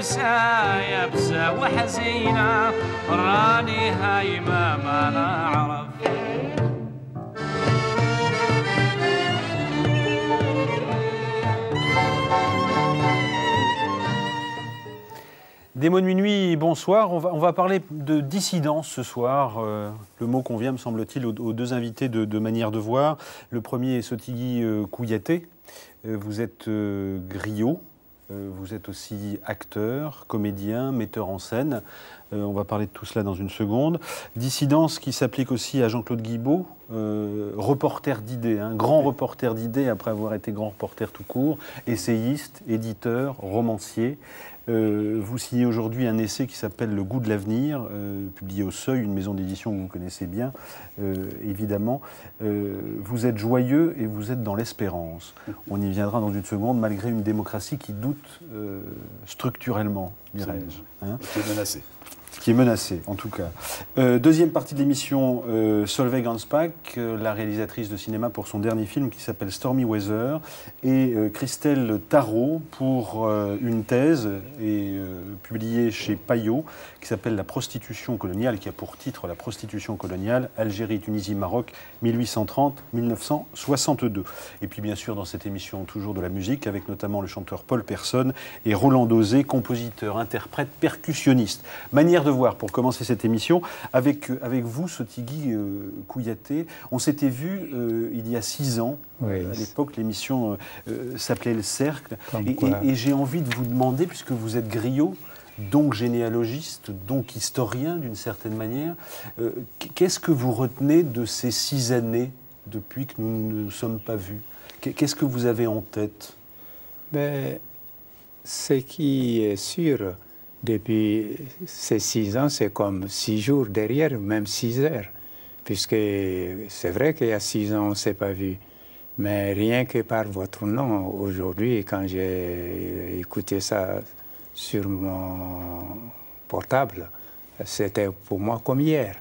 وصرت يبسة يبسة وحزينة راني هايمة ما نعرف Démon de minuit, bonsoir. On va, on va parler de dissidence ce soir. Euh, le mot convient, me semble-t-il, aux, aux deux invités de, de manière de voir. Le premier est Sotigui euh, Kouyaté. Euh, vous êtes euh, griot. euh, Vous êtes aussi acteur, comédien, metteur en scène. Euh, on va parler de tout cela dans une seconde. Dissidence qui s'applique aussi à Jean-Claude Guibaud, euh, reporter d'idées, hein, grand reporter d'idées après avoir été grand reporter tout court, essayiste, éditeur, romancier. Euh, vous signez aujourd'hui un essai qui s'appelle Le goût de l'avenir, euh, publié au Seuil, une maison d'édition que vous connaissez bien, euh, évidemment. Vous êtes joyeux et vous êtes dans l'espérance. On y viendra dans une seconde, malgré une démocratie qui doute structurellement, dirais-je. hein qui est menacé. Qui est menacée, en tout cas. Euh, deuxième partie de l'émission, euh, Solveig Hansbach, euh, la réalisatrice de cinéma pour son dernier film qui s'appelle Stormy Weather, et Christelle Tarot pour une thèse et, publiée chez Payot qui s'appelle La prostitution coloniale, qui a pour titre La prostitution coloniale, Algérie, Tunisie, Maroc, 1830-1962. Et puis bien sûr dans cette émission toujours de la musique, avec notamment le chanteur Paul Personne et Roland Dosé, compositeur, interprète, percussionniste. Manière de voir, pour commencer cette émission, avec, euh, avec vous, Sotigui euh, Kouyaté, on s'était vu euh, il y a six ans. Oui. À l'époque, l'émission euh, s'appelait Le Cercle. Et, quoi. et- et j'ai envie de vous demander, puisque vous êtes griot, donc généalogiste, donc historien d'une certaine manière, qu'est-ce que vous retenez de ces six années depuis que nous ne nous sommes pas vus? Qu'est- Qu'est-ce que vous avez en tête? Ben, ce qui est sûr, depuis ces six ans, c'est comme six jours derrière, même six heures. Puisque c'est vrai qu'il y a six ans, on ne s'est pas vu. Mais rien que par votre nom, aujourd'hui, quand j'ai écouté ça sur mon portable, c'était pour moi comme hier.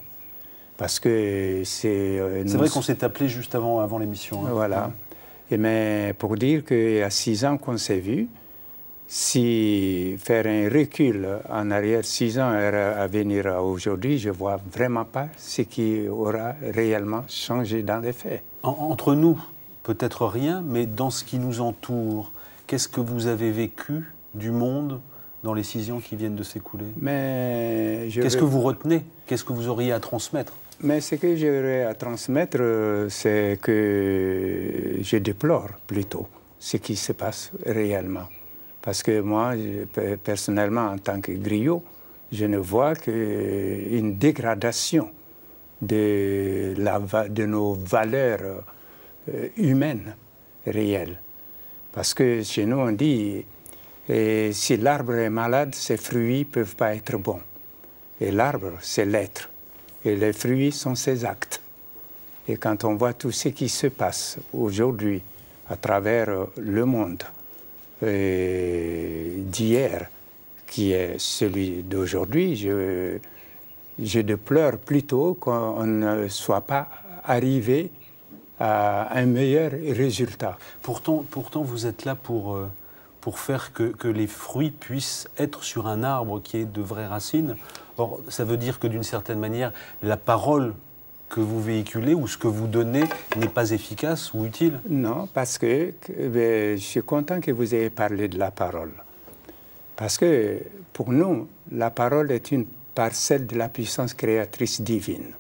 Parce que c'est... euh, C'est vrai qu'on s'est appelé juste avant, avant l'émission. hein. voilà. Et mais pour dire qu'il y a six ans qu'on s'est vu, si faire un recul en arrière, six ans à venir à aujourd'hui, je ne vois vraiment pas ce qui aura réellement changé dans les faits. En- entre nous, peut-être rien, mais dans ce qui nous entoure, qu'est-ce que vous avez vécu du monde dans les six ans qui viennent de s'écouler? Mais Qu'est-ce veux- que vous retenez? Qu'est-ce que vous auriez à transmettre? Mais ce que j'aurais à transmettre, euh, c'est que je déplore plutôt ce qui se passe réellement. Parce que moi, personnellement, en tant que griot, je ne vois qu'une dégradation de, nos valeurs euh, humaines réelles. Parce que chez nous, on dit, eh, si l'arbre est malade, ses fruits ne peuvent pas être bons. Et l'arbre, c'est l'être. Et les fruits sont ses actes. Et quand on voit tout ce qui se passe aujourd'hui à travers euh, le monde euh, d'hier, qui est celui d'aujourd'hui, je, je déplore plutôt qu'on ne soit pas arrivé à un meilleur résultat. Pourtant, pourtant, vous êtes là pour, euh, pour faire que, que les fruits puissent être sur un arbre qui ait de vraies racines. Or, ça veut dire que d'une certaine manière, la parole que vous véhiculez ou ce que vous donnez n'est pas efficace ou utile. Non, parce que, ben, je suis content que vous ayez parlé de la parole. Parce que pour nous, la parole est une parcelle de la puissance créatrice divine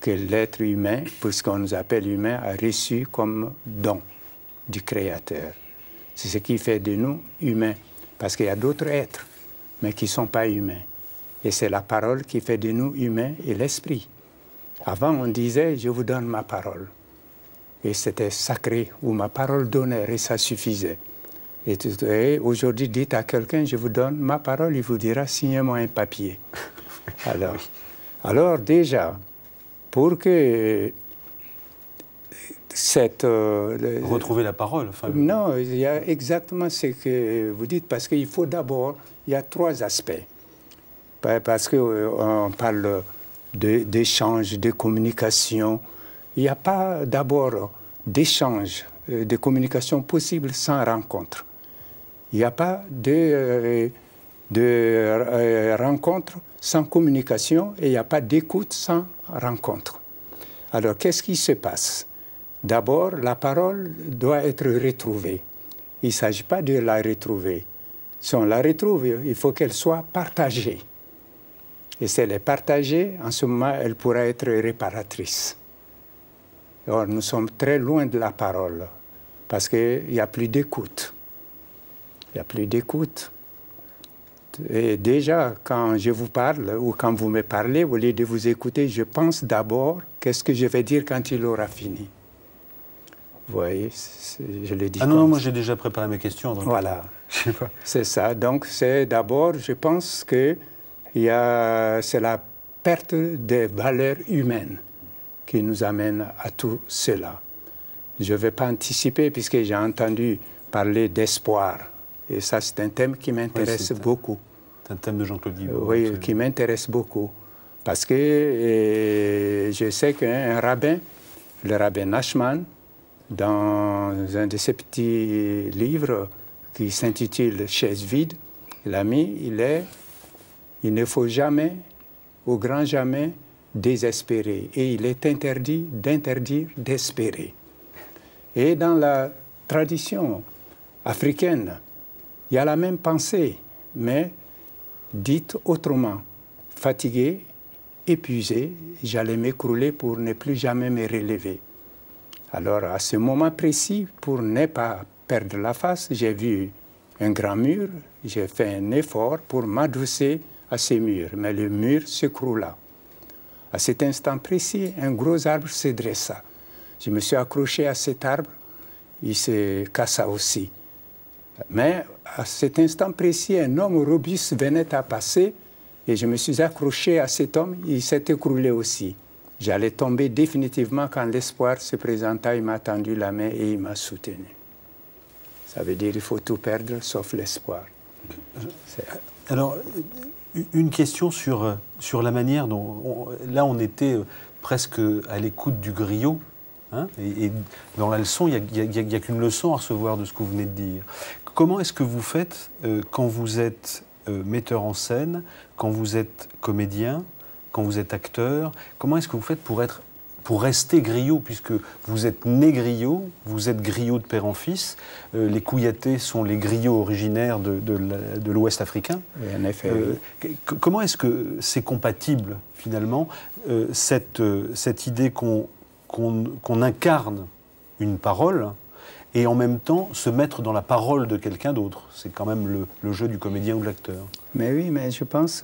que l'être humain, puisqu'on nous appelle humain, a reçu comme don du Créateur. C'est ce qui fait de nous humains. Parce qu'il y a d'autres êtres, mais qui ne sont pas humains. Et c'est la parole qui fait de nous humains et l'esprit. Avant, on disait, je vous donne ma parole. Et c'était sacré, ou ma parole d'honneur, et ça suffisait. Et, et aujourd'hui, dites à quelqu'un, je vous donne ma parole, il vous dira, signez-moi un papier. Alors, alors déjà, pour que cette... euh, Retrouver la parole. Enfin, non, il y a exactement ce que vous dites, parce qu'il faut d'abord, il y a trois aspects. Pa- Parce qu'on parle de- d'échange, de, communication. Il n'y a pas d'abord d'échange, euh, de communication possible sans rencontre. Il n'y a pas de, euh, de euh, rencontre sans communication et il n'y a pas d'écoute sans rencontre. Alors, qu'est-ce qui se passe? D'abord, la parole doit être retrouvée. Il ne s'agit pas de la retrouver. Si on la retrouve, il faut qu'elle soit partagée. Et si elle est partagée, en ce moment, elle pourra être réparatrice. Or, nous sommes très loin de la parole, parce qu'il n'y a plus d'écoute. Il n'y a plus d'écoute. Et déjà, quand je vous parle ou quand vous me parlez, au lieu de vous écouter, je pense d'abord qu'est-ce que je vais dire quand il aura fini? Vous voyez, je le dis. Ah non, non, moi j'ai déjà préparé mes questions. donc- Voilà. C'est ça. Donc, c'est d'abord, je pense que c'est la perte des valeurs humaines qui nous amène à tout cela. Je ne vais pas anticiper puisque j'ai entendu parler d'espoir. Et ça, c'est un thème qui m'intéresse beaucoup. C'est un thème de Jean-Claude Guibault. Oui, absolument. qui m'intéresse beaucoup. Parce que euh, je sais qu'un rabbin, le rabbin Nachman, dans un de ses petits livres qui s'intitule Chaise vide, mis, il est, il ne faut jamais, au grand jamais, désespérer. Et il est interdit d'interdire d'espérer. Et dans la tradition africaine, il y a la même pensée, mais dite autrement. Fatigué, épuisé, j'allais m'écrouler pour ne plus jamais me relever. Alors, à ce moment précis, pour ne pas perdre la face, j'ai vu un grand mur, j'ai fait un effort pour m'adosser à ces murs, mais le mur s'écroula. À cet instant précis, un gros arbre se dressa. Je me suis accroché à cet arbre, il se cassa aussi. Mais à cet instant précis, un homme robuste venait à passer et je me suis accroché à cet homme, il s'est écroulé aussi. J'allais tomber définitivement quand l'espoir se présenta, il m'a tendu la main et il m'a soutenu. Ça veut dire qu'il faut tout perdre sauf l'espoir. Alors, une question sur, euh, sur la manière dont. on- là, on était euh, presque à l'écoute du griot. hein, et, dans la leçon, il n'y a, qu'une leçon à recevoir de ce que vous venez de dire. Comment est-ce que vous faites euh, quand vous êtes metteur en scène, quand vous êtes comédien, quand vous êtes acteur Comment est-ce que vous faites pour être pour rester griot, puisque vous êtes né griot, vous êtes griot de père en fils. Euh, les Kouyatés sont les griots originaires de, de la- de l'Ouest africain. Et en effet, Euh, oui. comment est-ce que c'est compatible, finalement, euh, cette, cette idée qu'on qu'on incarne une parole et en même temps se mettre dans la parole de quelqu'un d'autre? C'est quand même le, le jeu du comédien ou de l'acteur. Mais oui, mais je pense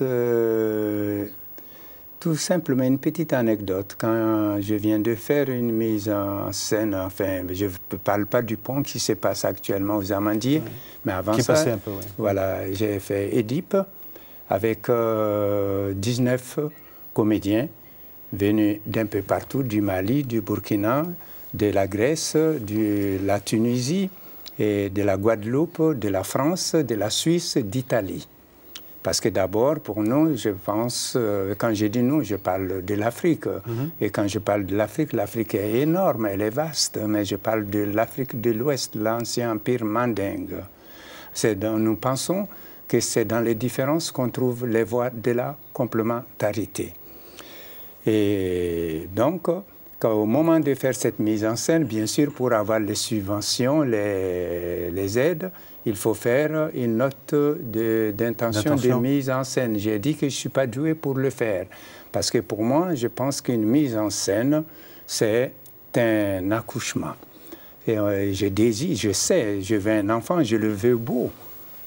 tout simplement une petite anecdote. Quand je viens de faire une mise en scène, enfin, je ne parle pas du pont qui se passe actuellement aux Amandiers, mais avant Qui ça, passé un peu, voilà, j'ai fait Édipe avec euh, 19 comédiens venus d'un peu partout, du Mali, du Burkina, de la Grèce, de la Tunisie, et de la Guadeloupe, de la France, de la Suisse, d'Italie. Parce que d'abord, pour nous, je pense, euh, quand je dis nous, je parle de l'Afrique. Et quand je parle de l'Afrique, l'Afrique est énorme, elle est vaste, mais je parle de l'Afrique de l'Ouest, l'ancien empire mandingue. C'est dans- nous pensons que c'est dans les différences qu'on trouve les voies de la complémentarité. Et donc, au moment de faire cette mise en scène, bien sûr, pour avoir les subventions, les, les aides, il faut faire une note d'intention de, mise en scène. J'ai dit que je ne suis pas doué pour le faire. Parce que pour moi, je pense qu'une mise en scène, c'est un accouchement. Et euh, je désire, je sais, je veux un enfant, je le veux beau.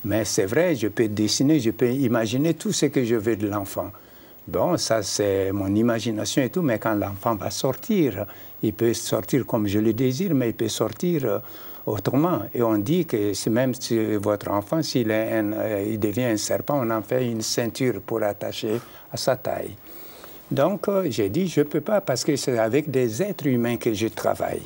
Mais c'est vrai, je peux dessiner, je peux imaginer tout ce que je veux de l'enfant. Bon, ça c'est mon imagination et tout, mais quand l'enfant va sortir, il peut sortir comme je le désire, mais il peut sortir euh, autrement. Et on dit que même si votre enfant, s'il euh, il devient un serpent, on en fait une ceinture pour attacher à sa taille. Donc euh, j'ai dit, je ne peux pas parce que c'est avec des êtres humains que je travaille.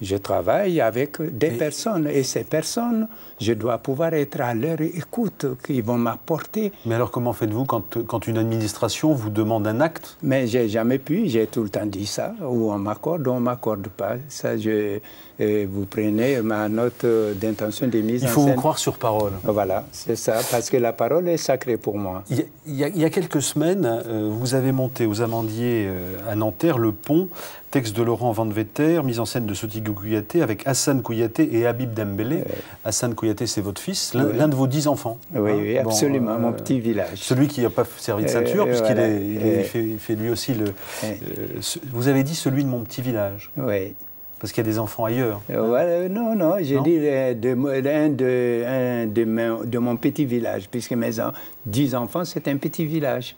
Je travaille avec des personnes et ces personnes, je dois pouvoir être à leur écoute, qu'ils vont m'apporter. Mais alors comment faites-vous quand, quand une administration vous demande un acte? Mais j'ai jamais pu, j'ai tout le temps dit ça, ou on m'accorde ou on m'accorde pas. Ça, je, euh, vous prenez ma note d'intention de mise Il en faut scène. vous croire sur parole. Voilà, c'est ça, parce que la parole est sacrée pour moi. Il y a, il y a- il y a quelques semaines, euh, vous avez monté aux Amandiers euh, à Nanterre le pont, texte de Laurent Van Vetter, mise en scène de Sotigou Kouyaté avec Hassan Kouyaté et Habib Dembélé. Hassan Kouyaté, c'est votre fils, l'un Oui. l'un de vos dix enfants. Oui, hein. oui, Bon, absolument, euh, mon petit village. Celui qui n'a pas servi de Euh, ceinture, puisqu'il voilà. est- il, Euh, fait, il fait lui aussi le. euh, euh, ce- vous avez dit celui de mon petit village, Oui. parce qu'il y a des enfants ailleurs. Euh, voilà, non, non, j'ai dit euh, de, de, de, mon- de mon petit village, puisque mes en- dix enfants, c'est un petit village.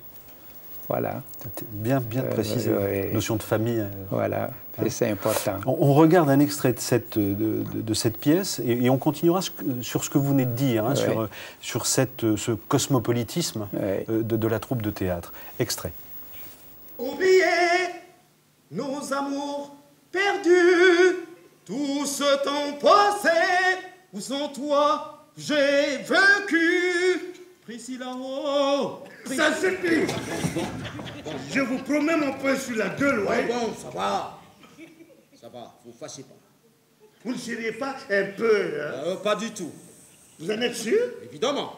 Voilà, Bien, bien Euh, précisé. ouais. Notion de famille. euh, voilà, et c'est important. On, on regarde un extrait de cette, de, de- de cette pièce et, et on continuera sur ce que vous venez de dire, hein, Ouais. sur, euh, sur cette, euh, ce cosmopolitisme Ouais. euh, de, de la troupe de théâtre. Extrait. Oubliez nos amours perdus, tout ce temps passé, où sans toi j'ai vécu. Priscilla, oh, Ça suffit Je vous promets mon poing sur la gueule, ouais. bon, ça va. Ça va, vous fâchez pas. Vous ne seriez pas un peu... hein? Euh, pas du tout, Vous en êtes sûr? Évidemment.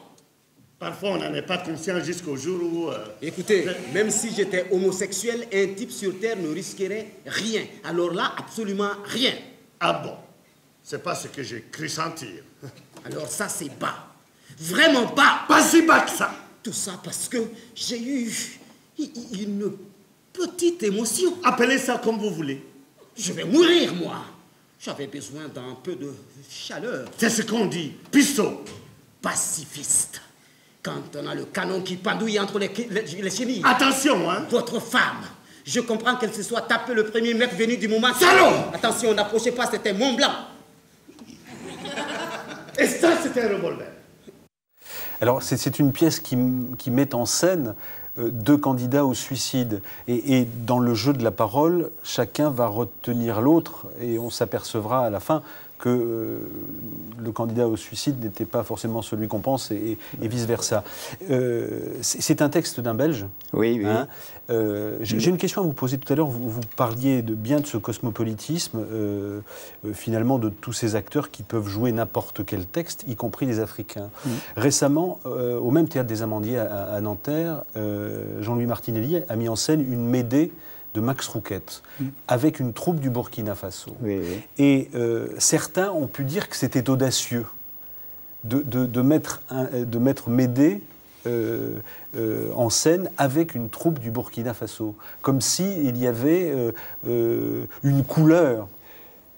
Parfois, on n'en est pas conscient jusqu'au jour où... euh, Écoutez, même si j'étais homosexuel, un type sur Terre ne risquerait rien. Alors là, absolument rien. Ah bon C'est pas ce que j'ai cru sentir. Alors ça, c'est bas. Vraiment bas. Pas si bas que ça Tout ça parce que j'ai eu une petite émotion. Appelez ça comme vous voulez. Je vais mourir, moi. J'avais besoin d'un peu de chaleur. C'est ce qu'on dit. Pissot Pacifiste. Quand on a le canon qui pendouille entre les, les, les chenilles. Attention, hein Votre femme. Je comprends qu'elle se soit tapé le premier mec venu du moment. Salaud Attention, n'approchez pas, c'était Mont Blanc. Et ça, c'est un revolver. Alors c'est- une pièce qui, met en scène euh, deux candidats au suicide. Et dans le jeu de la parole, chacun va retenir l'autre et on s'apercevra à la fin que euh, le candidat au suicide n'était pas forcément celui qu'on pense et, et vice-versa. Euh, c'est un texte d'un Belge. Oui, oui. Hein Euh, J'ai une question à vous poser tout à l'heure. Vous, vous parliez de, bien de ce cosmopolitisme, euh, finalement, de tous ces acteurs qui peuvent jouer n'importe quel texte, y compris les Africains. Récemment, euh, au même théâtre des Amandiers à, à Nanterre, Jean-Louis Martinelli a mis en scène une Médée de Max Rouquette, avec une troupe du Burkina Faso. Oui, oui. Et euh, certains ont pu dire que c'était audacieux de, de- de mettre, un- euh, de mettre Médée euh, euh, en scène avec une troupe du Burkina Faso, comme s'il y avait une couleur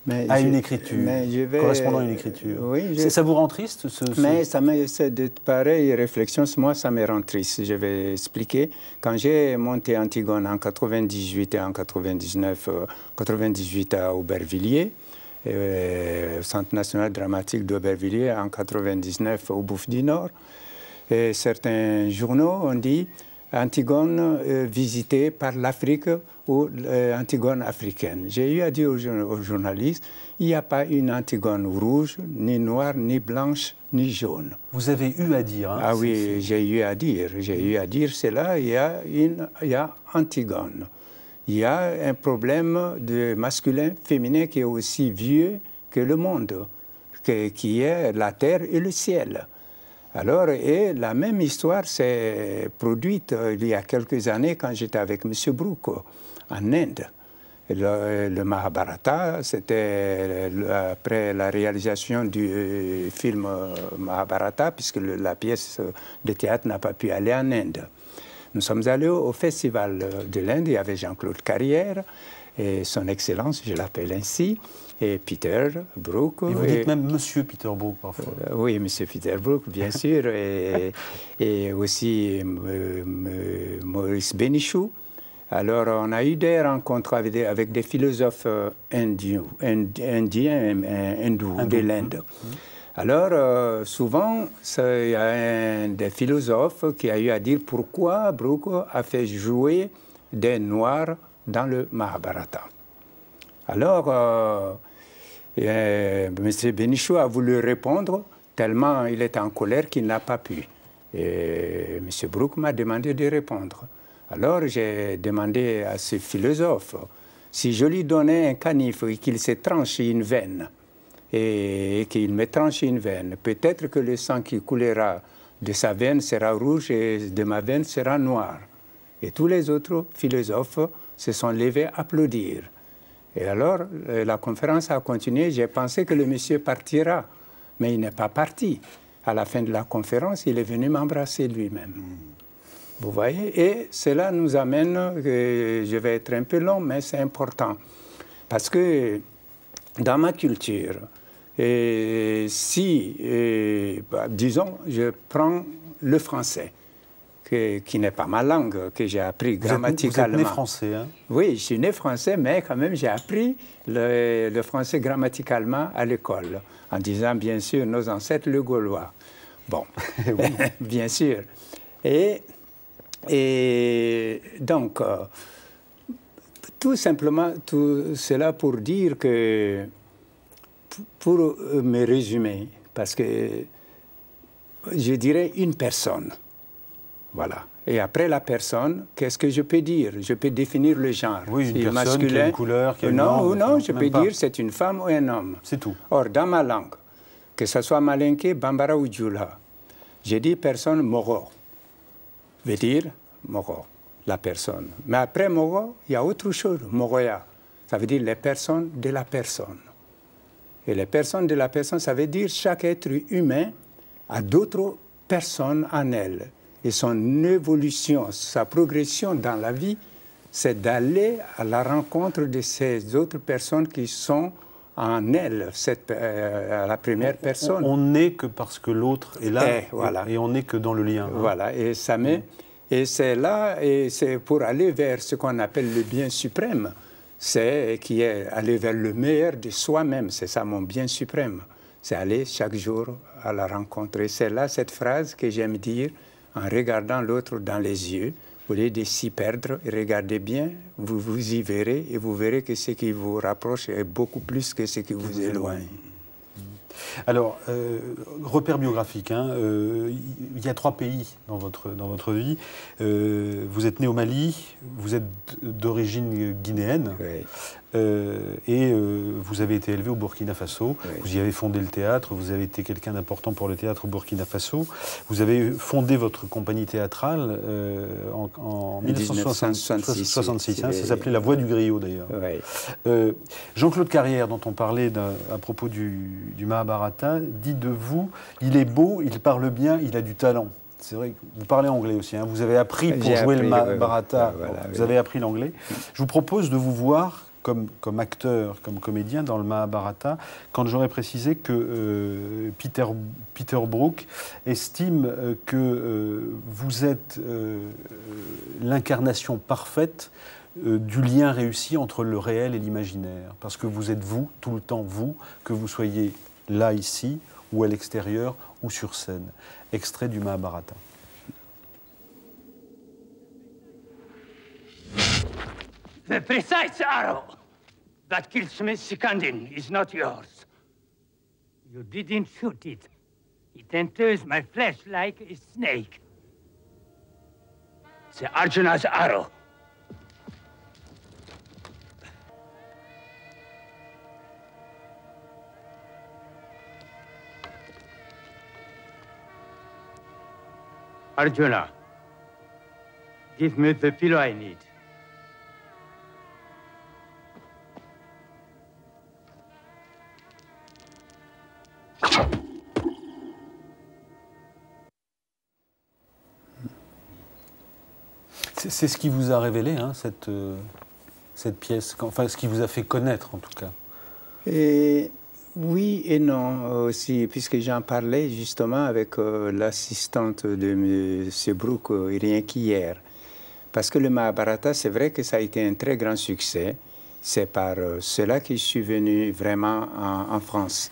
Mais à je- une écriture, mais je vais- correspondant à une écriture. Oui, je- Ça vous rend triste ce, ce- Mais ça de pareilles réflexions, moi, ça me rend triste. Je vais expliquer. Quand j'ai monté Antigone en 98 et en 99, euh, 98 à Aubervilliers, euh, au Centre national dramatique d'Aubervilliers, en 99 au Bouffe du Nord, et certains journaux ont dit Antigone euh, visitée par l'Afrique ou euh, Antigone africaine. J'ai eu à dire aux, jour- aux journalistes il n'y a pas une Antigone rouge, ni noire, ni blanche, ni jaune. Vous avez eu à dire. hein, Ah oui, j'ai eu à dire. J'ai eu à dire cela. Il y a, une, il y a Antigone. Il y a un problème de masculin-féminin qui est aussi vieux que le monde, que- qui est la terre et le ciel. Alors, et la même histoire s'est produite euh, il y a quelques années quand j'étais avec M. Brooke en Inde. Le, Mahabharata, c'était après la réalisation du euh, film euh, Mahabharata, puisque la pièce de théâtre n'a pas pu aller en Inde. Nous sommes allés au, au festival euh, de l'Inde, il y avait Jean-Claude Carrière, et son Excellence, je l'appelle ainsi, et Peter Brook. Et vous et- dites même Monsieur Peter Brook parfois. euh, Oui, M. Peter Brook, bien sûr, et, et aussi euh, euh, Maurice Bénichou. Alors, on a eu des rencontres avec des, avec des philosophes indiens, ind- indiens hindous de l'Inde. Alors, euh, souvent, ça- il y a un des philosophes qui a eu à dire pourquoi Brooke a fait jouer des Noirs dans le Mahabharata. Alors, euh, euh, M. Benichou a voulu répondre, tellement il était en colère qu'il n'a pas pu. Et M. Brook m'a demandé de répondre. Alors j'ai demandé à ce philosophe si je lui donnais un canif et qu'il se tranché une veine, et qu'il me tranche une veine, peut-être que le sang qui coulera de sa veine sera rouge et de ma veine sera noir. Et tous les autres philosophes se sont levés à applaudir. Et alors, euh, la conférence a continué. J'ai pensé que le monsieur partira, mais il n'est pas parti. À la fin de la conférence, il est venu m'embrasser lui-même. Vous voyez Et cela nous amène, je vais être un peu long, mais c'est important. Parce que dans ma culture, si, bah, disons, je prends le français, qui n'est pas ma langue, que j'ai appris grammaticalement. vous êtes né français, hein? Oui, je suis né français, mais quand même j'ai appris le, le, français grammaticalement à l'école, en disant bien sûr nos ancêtres le gaulois. Bon, bien sûr. Et, et donc, euh, tout simplement, tout cela pour dire que, pour me résumer, parce que je dirais une personne voilà. Et après la personne, qu'est-ce que je peux dire? Je peux définir le genre. Oui, une personne masculin. qui a une couleur, qui a une Non, ou non, je peux dire c'est une femme ou un homme. C'est tout. Or, dans ma langue, que ce soit malinké, bambara ou djoula, j'ai dit personne moro. Veut dire moro, la personne. Mais après moro, il y a autre chose, moroya. Ça veut dire les personnes de la personne. Et les personnes de la personne, ça veut dire chaque être humain a d'autres personnes en elle et son évolution, sa progression dans la vie, c'est d'aller à la rencontre de ces autres personnes qui sont en elle, cette, euh, la première personne. On n'est que parce que l'autre est là, et, voilà. et on n'est que dans le lien. Hein. Voilà, et ça met, et c'est là, et c'est pour aller vers ce qu'on appelle le bien suprême, c'est qui est aller vers le meilleur de soi-même, c'est ça mon bien suprême, c'est aller chaque jour à la rencontre. Et c'est là cette phrase que j'aime dire, en regardant l'autre dans les yeux, au lieu de s'y perdre, regardez bien, vous vous y verrez et vous verrez que ce qui vous rapproche est beaucoup plus que ce qui vous éloigne. Alors, euh, repère biographique, hein, euh, il y a trois pays dans votre, dans votre vie. Euh, vous êtes né au Mali, vous êtes d'origine guinéenne. Oui. Euh, et euh, vous avez été élevé au Burkina Faso. Vous y avez fondé le théâtre. Vous avez été quelqu'un d'important pour le théâtre au Burkina Faso. Vous avez fondé votre compagnie théâtrale euh, en, 1966. Hein, ça s'appelait La Voix du Griot d'ailleurs. Jean-Claude Carrière, dont on parlait à propos du, du Mahabharata, dit de vous il est beau, il parle bien, il a du talent. C'est vrai que vous parlez anglais aussi. Hein. Vous avez appris pour jouer le Mahabharata. vous avez appris l'anglais. Je vous propose de vous voir comme, acteur, comme comédien dans le Mahabharata, quand j'aurais précisé que euh, Peter, Peter Brook estime euh, que euh, vous êtes l'incarnation parfaite du lien réussi entre le réel et l'imaginaire. Parce que vous êtes vous, tout le temps vous, que vous soyez là, ici, ou à l'extérieur, ou sur scène. Extrait du Mahabharata. The precise arrow that killed Smith Sikandin is not yours. You didn't shoot it. It enters my flesh like a snake. The Arjuna's arrow. Arjuna, give me the pillow I need. C'est ce qui vous a révélé, hein, cette, euh, cette pièce, enfin ce qui vous a fait connaître en tout cas. Et oui et non aussi, puisque j'en parlais justement avec euh, l'assistante de M. Brook euh, rien qu'hier. Parce que le Mahabharata, c'est vrai que ça a été un très grand succès. C'est par cela que je suis venu vraiment en France.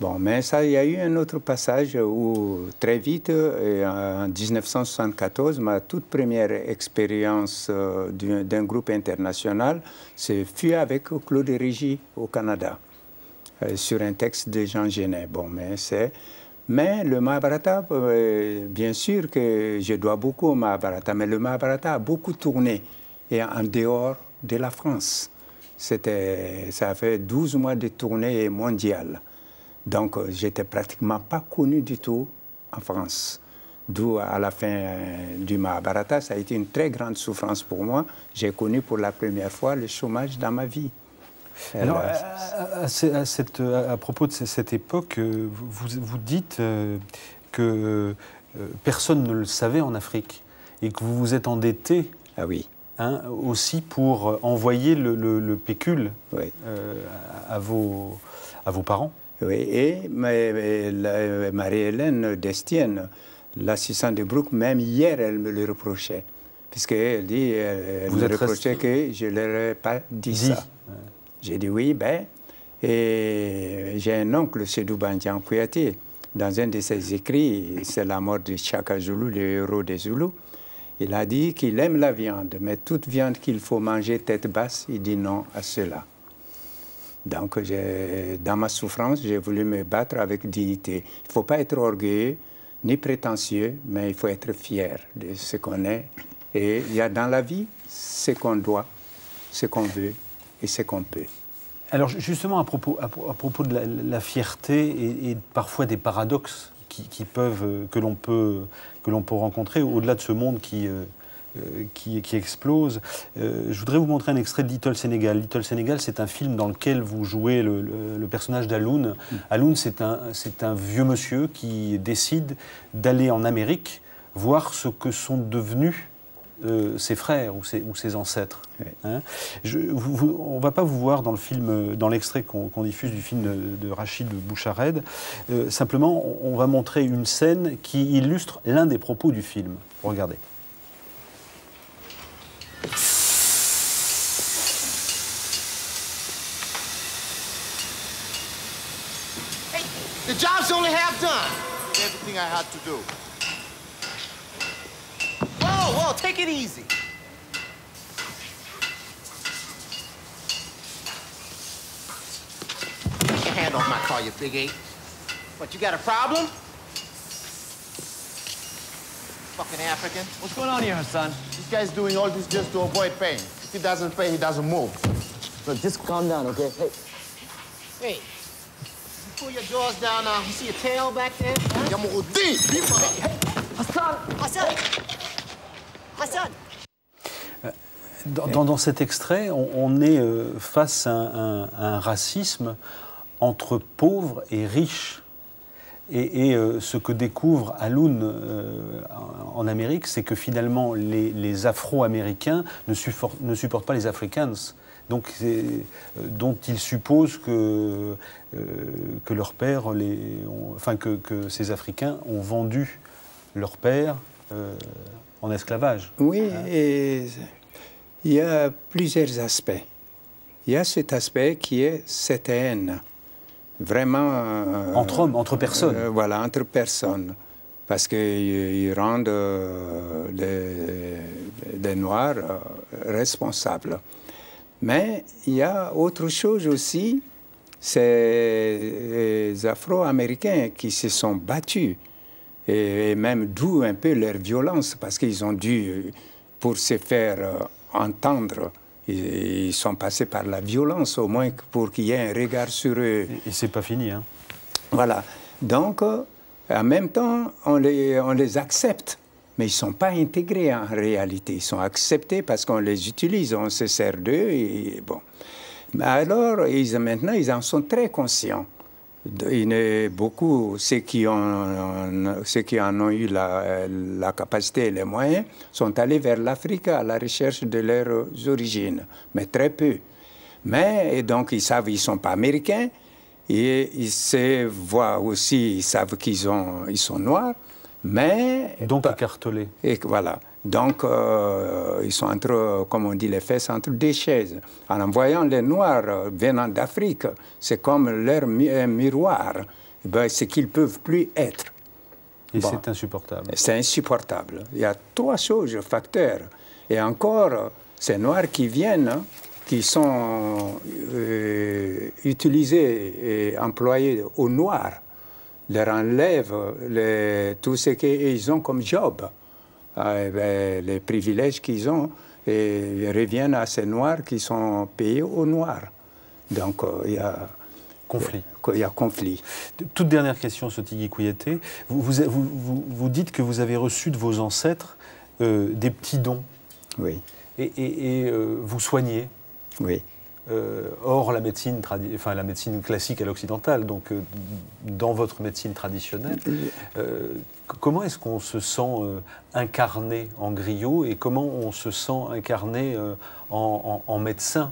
Bon, mais ça, il y a eu un autre passage où, très vite, en 1974, ma toute première expérience euh, d'un groupe international, c'est fut avec Claude Régis au Canada. euh, sur un texte de Jean Genet. Bon, mais c'est. Mais le Mahabharata, euh, bien sûr que je dois beaucoup au Mahabharata, mais le Mahabharata a beaucoup tourné et en dehors de la France. Ça a fait 12 mois de tournée mondiale. Donc, euh, j'étais pratiquement pas connu du tout en France. D'où, à la fin euh, du Mahabharata, ça a été une très grande souffrance pour moi. J'ai connu pour la première fois le chômage dans ma vie. Alors, Euh, à, à- à cette- à propos de cette époque, euh, vous, vous dites euh, que euh, personne ne le savait en Afrique et que vous vous êtes endetté ah oui, hein, aussi pour euh, envoyer le, le- le pécule oui. euh, à, à vos, à vos parents. Oui, et Marie-Hélène Destienne, l'assistante de Brooke, même hier, elle me le reprochait. Puisqu'elle dit, elle Vous me reprochait que je ne leur ai pas dit, Dit. ça. J'ai dit oui, ben, et j'ai un oncle, Sedou Bandian Kouyaté, dans un de ses écrits, c'est la mort de Chaka Zulu, le héros des Zoulous, il a dit qu'il aime la viande, mais toute viande qu'il faut manger tête basse, il dit non à cela. Donc, dans ma souffrance, j'ai voulu me battre avec dignité. Il ne faut pas être orgueilleux ni prétentieux, mais il faut être fier de ce qu'on est. Et il y a dans la vie ce qu'on doit, ce qu'on veut et ce qu'on peut. Alors ju- justement, à propos, de la, fierté et, parfois des paradoxes euh, que l'on peut, rencontrer au-delà de ce monde qui, euh, qui, qui explose, euh, je voudrais vous montrer un extrait de Little Sénégal. Little Sénégal, c'est un film dans lequel vous jouez le, le- le personnage d'Aloun. Aloun, c'est un, vieux monsieur qui décide d'aller en Amérique voir ce que sont devenus euh, ses frères ou ses, ou ses ancêtres. Hein. Je- vous- vous- on ne va pas vous voir dans le film, euh, dans l'extrait qu'on diffuse du film de, de Rachid Bouchared. Euh, simplement, on, on va montrer une scène qui illustre l'un des propos du film. Regardez. Hey, the job's only half done. Everything I had to do. Whoa, whoa, take it easy. Take your hand off my car, you big ape. What, you got a problem? Fucking African. What's going on here, Hassan? Guy's doing all this just to avoid paying. If he doesn't pay, he doesn't move. Look, just calm down, okay? Hey, Hey, you pull your jaws down now. You see a tail back there? Yamoudi, Hassan! Hassan! Hassan! Dans, dans- dans cet extrait, on, on est euh, face à un, un- un racisme entre pauvres et riches. Et, euh, ce que découvre Aloun euh, en, Amérique, c'est que finalement, les, Afro-Américains ne, supportent- pas les Africans. Donc, euh, dont ils supposent que, que leur père, enfin que, ces Africains ont vendu leur père en esclavage. Oui, et il y a plusieurs aspects. Il y a cet aspect qui est cette haine, vraiment... euh, Entre hommes, entre personnes. euh, voilà, entre personnes. Parce qu'ils rendent euh, les, les Noirs responsables. Mais il y a autre chose aussi, c'est les Afro-Américains qui se sont battus, et, et même d'où un peu leur violence, parce qu'ils ont dû, pour se faire entendre, ils, ils sont passés par la violence, au moins pour qu'il y ait un regard sur eux. Et c'est pas fini. Hein. Voilà. Donc, euh, en même temps, on les, on les accepte, mais ils ne sont pas intégrés en réalité. Ils sont acceptés parce qu'on les utilise, on se sert d'eux. Et bon. Alors, ils, maintenant, ils en sont très conscients. Il y a beaucoup, ceux qui, ont, ceux qui en ont eu la, la capacité et les moyens, sont allés vers l'Afrique à la recherche de leurs origines, mais très peu. Mais, et donc, ils savent qu'ils ne sont pas américains, et ils se voient aussi, ils savent qu'ils ils sont noirs, mais... Donc écartelés. Et voilà. Donc, euh, ils sont entre, comme on dit, les fesses entre deux chaises. En voyant les Noirs euh, venant d'Afrique, c'est comme leur mi- miroir. Ben, c'est qu'ils ne peuvent plus être. Et Bon. c'est insupportable. C'est insupportable. Il y a trois choses, facteurs. Et encore, ces Noirs qui viennent, qui sont euh, utilisés et employés au noir leur enlèvent les- tout ce qu'ils ont comme job, les privilèges qu'ils ont, et reviennent à ces noirs qui sont payés au noir. Donc euh, il y a Conflit. il y a conflit. Toute dernière question, Sotigui Kouyaté. Vous, vous, vous- vous- vous dites que vous avez reçu de vos ancêtres euh, des petits dons Oui, et, et- et, euh, vous soignez. oui. Euh, or, la médecine, enfin, la médecine classique à l'occidentale, donc euh, dans votre médecine traditionnelle, euh, comment est-ce qu'on se sent euh, incarné en griot et comment on se sent incarné euh, en, en- en médecin?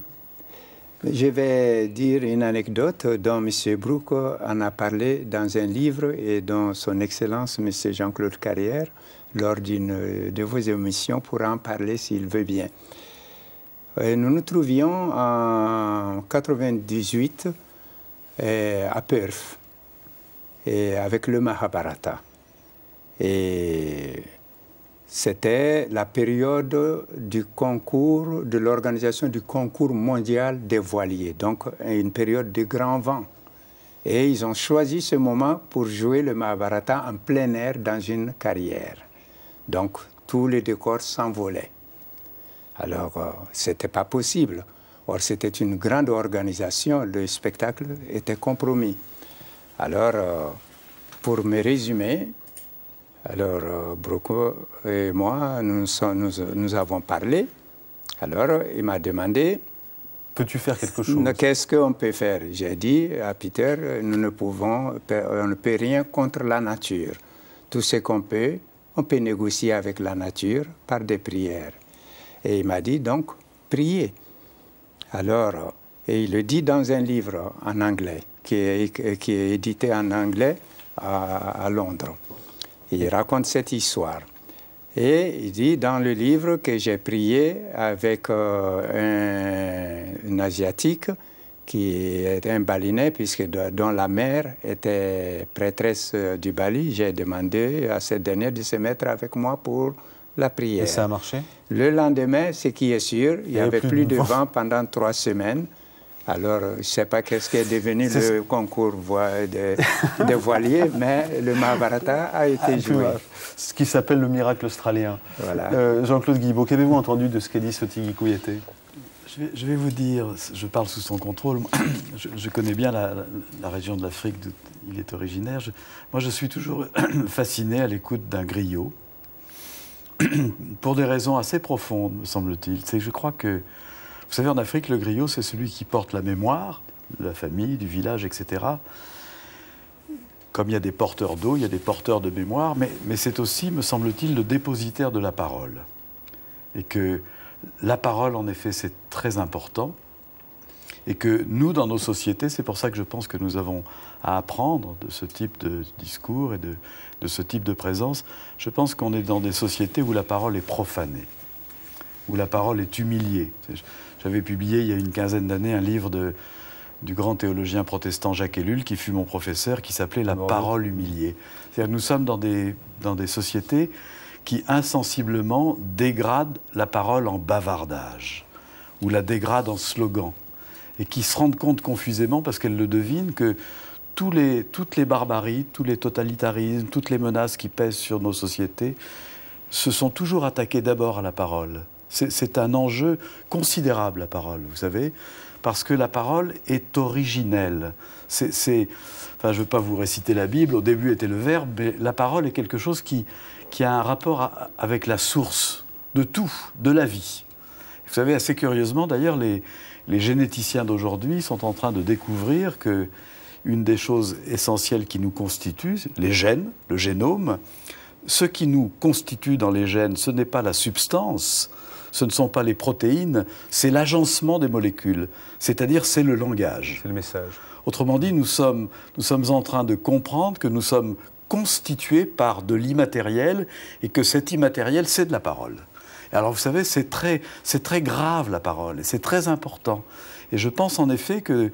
Je vais dire une anecdote dont M. Brook en a parlé dans un livre et dont Son Excellence M. Jean-Claude Carrière, lors d'une de vos émissions, pourra en parler s'il veut bien. Nous nous trouvions en 98 euh, à Perth avec le Mahabharata. Et c'était la période du concours, de l'organisation du concours mondial des voiliers, donc une période de grand vent. Et ils ont choisi ce moment pour jouer le Mahabharata en plein air dans une carrière. Donc tous les décors s'envolaient. Alors, euh, c'était pas possible. Or, c'était une grande organisation, le spectacle était compromis. Alors, euh, pour me résumer, alors euh, Broco et moi, nous, nous, nous avons parlé. Alors, il m'a demandé Peux-tu faire quelque chose? "Ne- qu'est-ce qu'on peut faire? J'ai dit à Peter, nous ne pouvons, on ne peut rien contre la nature. Tout ce qu'on peut, on peut négocier avec la nature par des prières. Et il m'a dit donc, priez. Alors, et il le dit dans un livre en anglais, qui est, est édité en anglais à, Londres. Il raconte cette histoire. Et il dit dans le livre que j'ai prié avec euh, un, Asiatique qui était un balinais, puisque dont la mère était prêtresse du Bali, j'ai demandé à cette dernière de se mettre avec moi pour la prière. Et ça a marché? Le lendemain, ce qui est sûr, il n'y avait plus plus de vent. vent pendant trois semaines. Alors, je ne sais pas qu'est-ce qui est devenu le concours de, de voiliers, mais le Mahabharata a été joué. Ce qui s'appelle le miracle australien. Voilà. Euh, Jean-Claude Guibault, qu'avez-vous entendu de ce qu'a dit Sotigui Kouyaté Je vais, je vais vous dire, je parle sous son contrôle. Je, je connais bien la, la- la région de l'Afrique d'où il est originaire. Je- moi, je suis toujours fasciné à l'écoute d'un griot, pour des raisons assez profondes, me semble-t-il. C'est que je crois que, vous savez, en Afrique, le griot, c'est celui qui porte la mémoire de la famille, du village, etc. Comme il y a des porteurs d'eau, il y a des porteurs de mémoire, mais, mais c'est aussi, me semble-t-il, le dépositaire de la parole. Et que la parole, en effet, c'est très important. Et que nous, dans nos sociétés, c'est pour ça que je pense que nous avons à apprendre de ce type de discours et de, de ce type de présence. Je pense qu'on est dans des sociétés où la parole est profanée, où la parole est humiliée. J'avais publié il y a une quinzaine d'années un livre de, du grand théologien protestant Jacques Ellul, qui fut mon professeur, qui s'appelait La parole humiliée. C'est-à-dire que nous sommes dans des, dans des sociétés qui insensiblement dégradent la parole en bavardage, ou la dégradent en slogan, et qui se rendent compte confusément, parce qu'elles le devinent, que toutes les barbaries, tous les totalitarismes, toutes les menaces qui pèsent sur nos sociétés se sont toujours attaqués d'abord à la parole. C'est un enjeu considérable, la parole, vous savez, parce que la parole est originelle. Enfin, je ne veux pas vous réciter la Bible, au début était le verbe, mais la parole est quelque chose qui, a un rapport avec la source de tout, de la vie. Vous savez, assez curieusement, d'ailleurs, les, les généticiens d'aujourd'hui sont en train de découvrir que une des choses essentielles qui nous constituent, les gènes, le génome, ce qui nous constitue dans les gènes, ce n'est pas la substance, ce ne sont pas les protéines, c'est l'agencement des molécules, c'est-à-dire c'est le langage. C'est le message. Autrement dit, nous sommes, nous sommes en train de comprendre que nous sommes constitués par de l'immatériel et que cet immatériel, c'est de la parole. Alors, vous savez, c'est très, grave la parole et c'est très important. Et je pense en effet que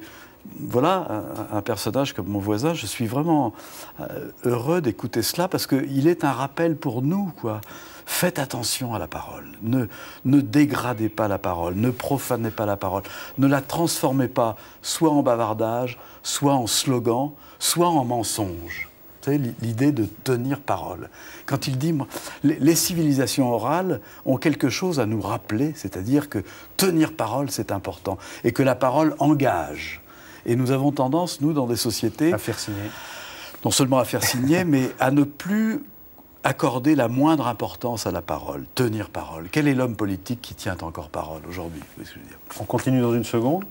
voilà un, un personnage comme mon voisin, je suis vraiment euh, heureux d'écouter cela parce qu'il est un rappel pour nous, quoi. Faites attention à la parole. Ne, ne dégradez pas la parole. Ne profanez pas la parole. Ne la transformez pas soit en bavardage, soit en slogan, soit en mensonge. L'idée de tenir parole. Quand il dit, moi, les, civilisations orales ont quelque chose à nous rappeler, c'est-à-dire que tenir parole, c'est important, et que la parole engage. Et nous avons tendance, nous, dans des sociétés, À faire signer. non seulement à faire signer, mais à ne plus accorder la moindre importance à la parole, tenir parole. Quel est l'homme politique qui tient encore parole aujourd'hui? On continue dans une seconde.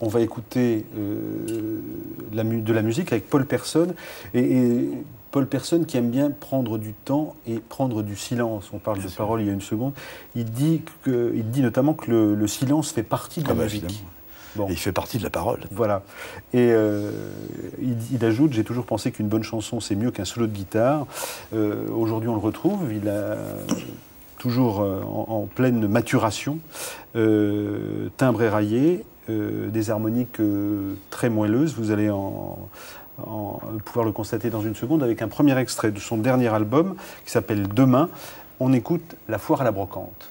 On va écouter euh, la de la musique avec Paul Personne. Et, et Paul Personne qui aime bien prendre du temps et prendre du silence. On parle de parole il y a une seconde. Il dit, que, il dit notamment que le, le silence fait partie de la Ah bah, musique. évidemment. Bon. Et il fait partie de la parole. Voilà. Et euh, il, il ajoute J'ai toujours pensé qu'une bonne chanson, c'est mieux qu'un solo de guitare. Euh, Aujourd'hui, on le retrouve. Il a toujours en, en pleine maturation, euh, timbre éraillé, euh, des harmoniques euh, très moelleuses. Vous allez en, en- pouvoir le constater dans une seconde avec un premier extrait de son dernier album qui s'appelle Demain. On écoute La foire à la brocante.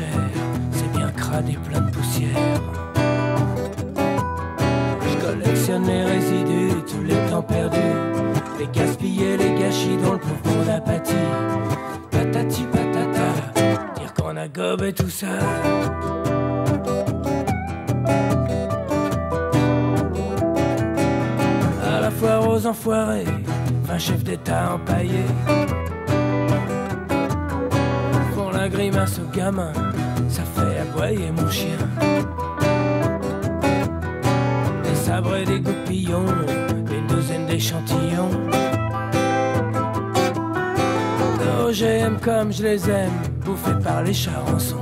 Vraiment je les aime, bouffés par les charançons.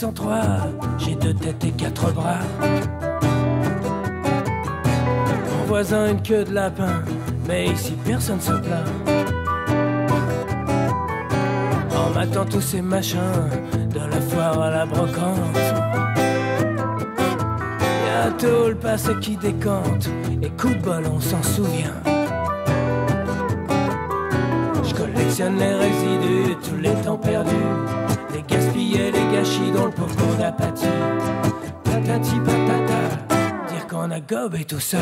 2703, j'ai deux têtes et quatre bras. Mon voisin une queue de lapin, mais ici personne se plaint. En m'attend tous ces machins, de la foire à la brocante. Y'a tout le passé qui décante, et coup de bol on s'en souvient. Je collectionne les résidus, tous les temps perdus. D'apathie. Patati patata, dire qu'on a gobé tout ça.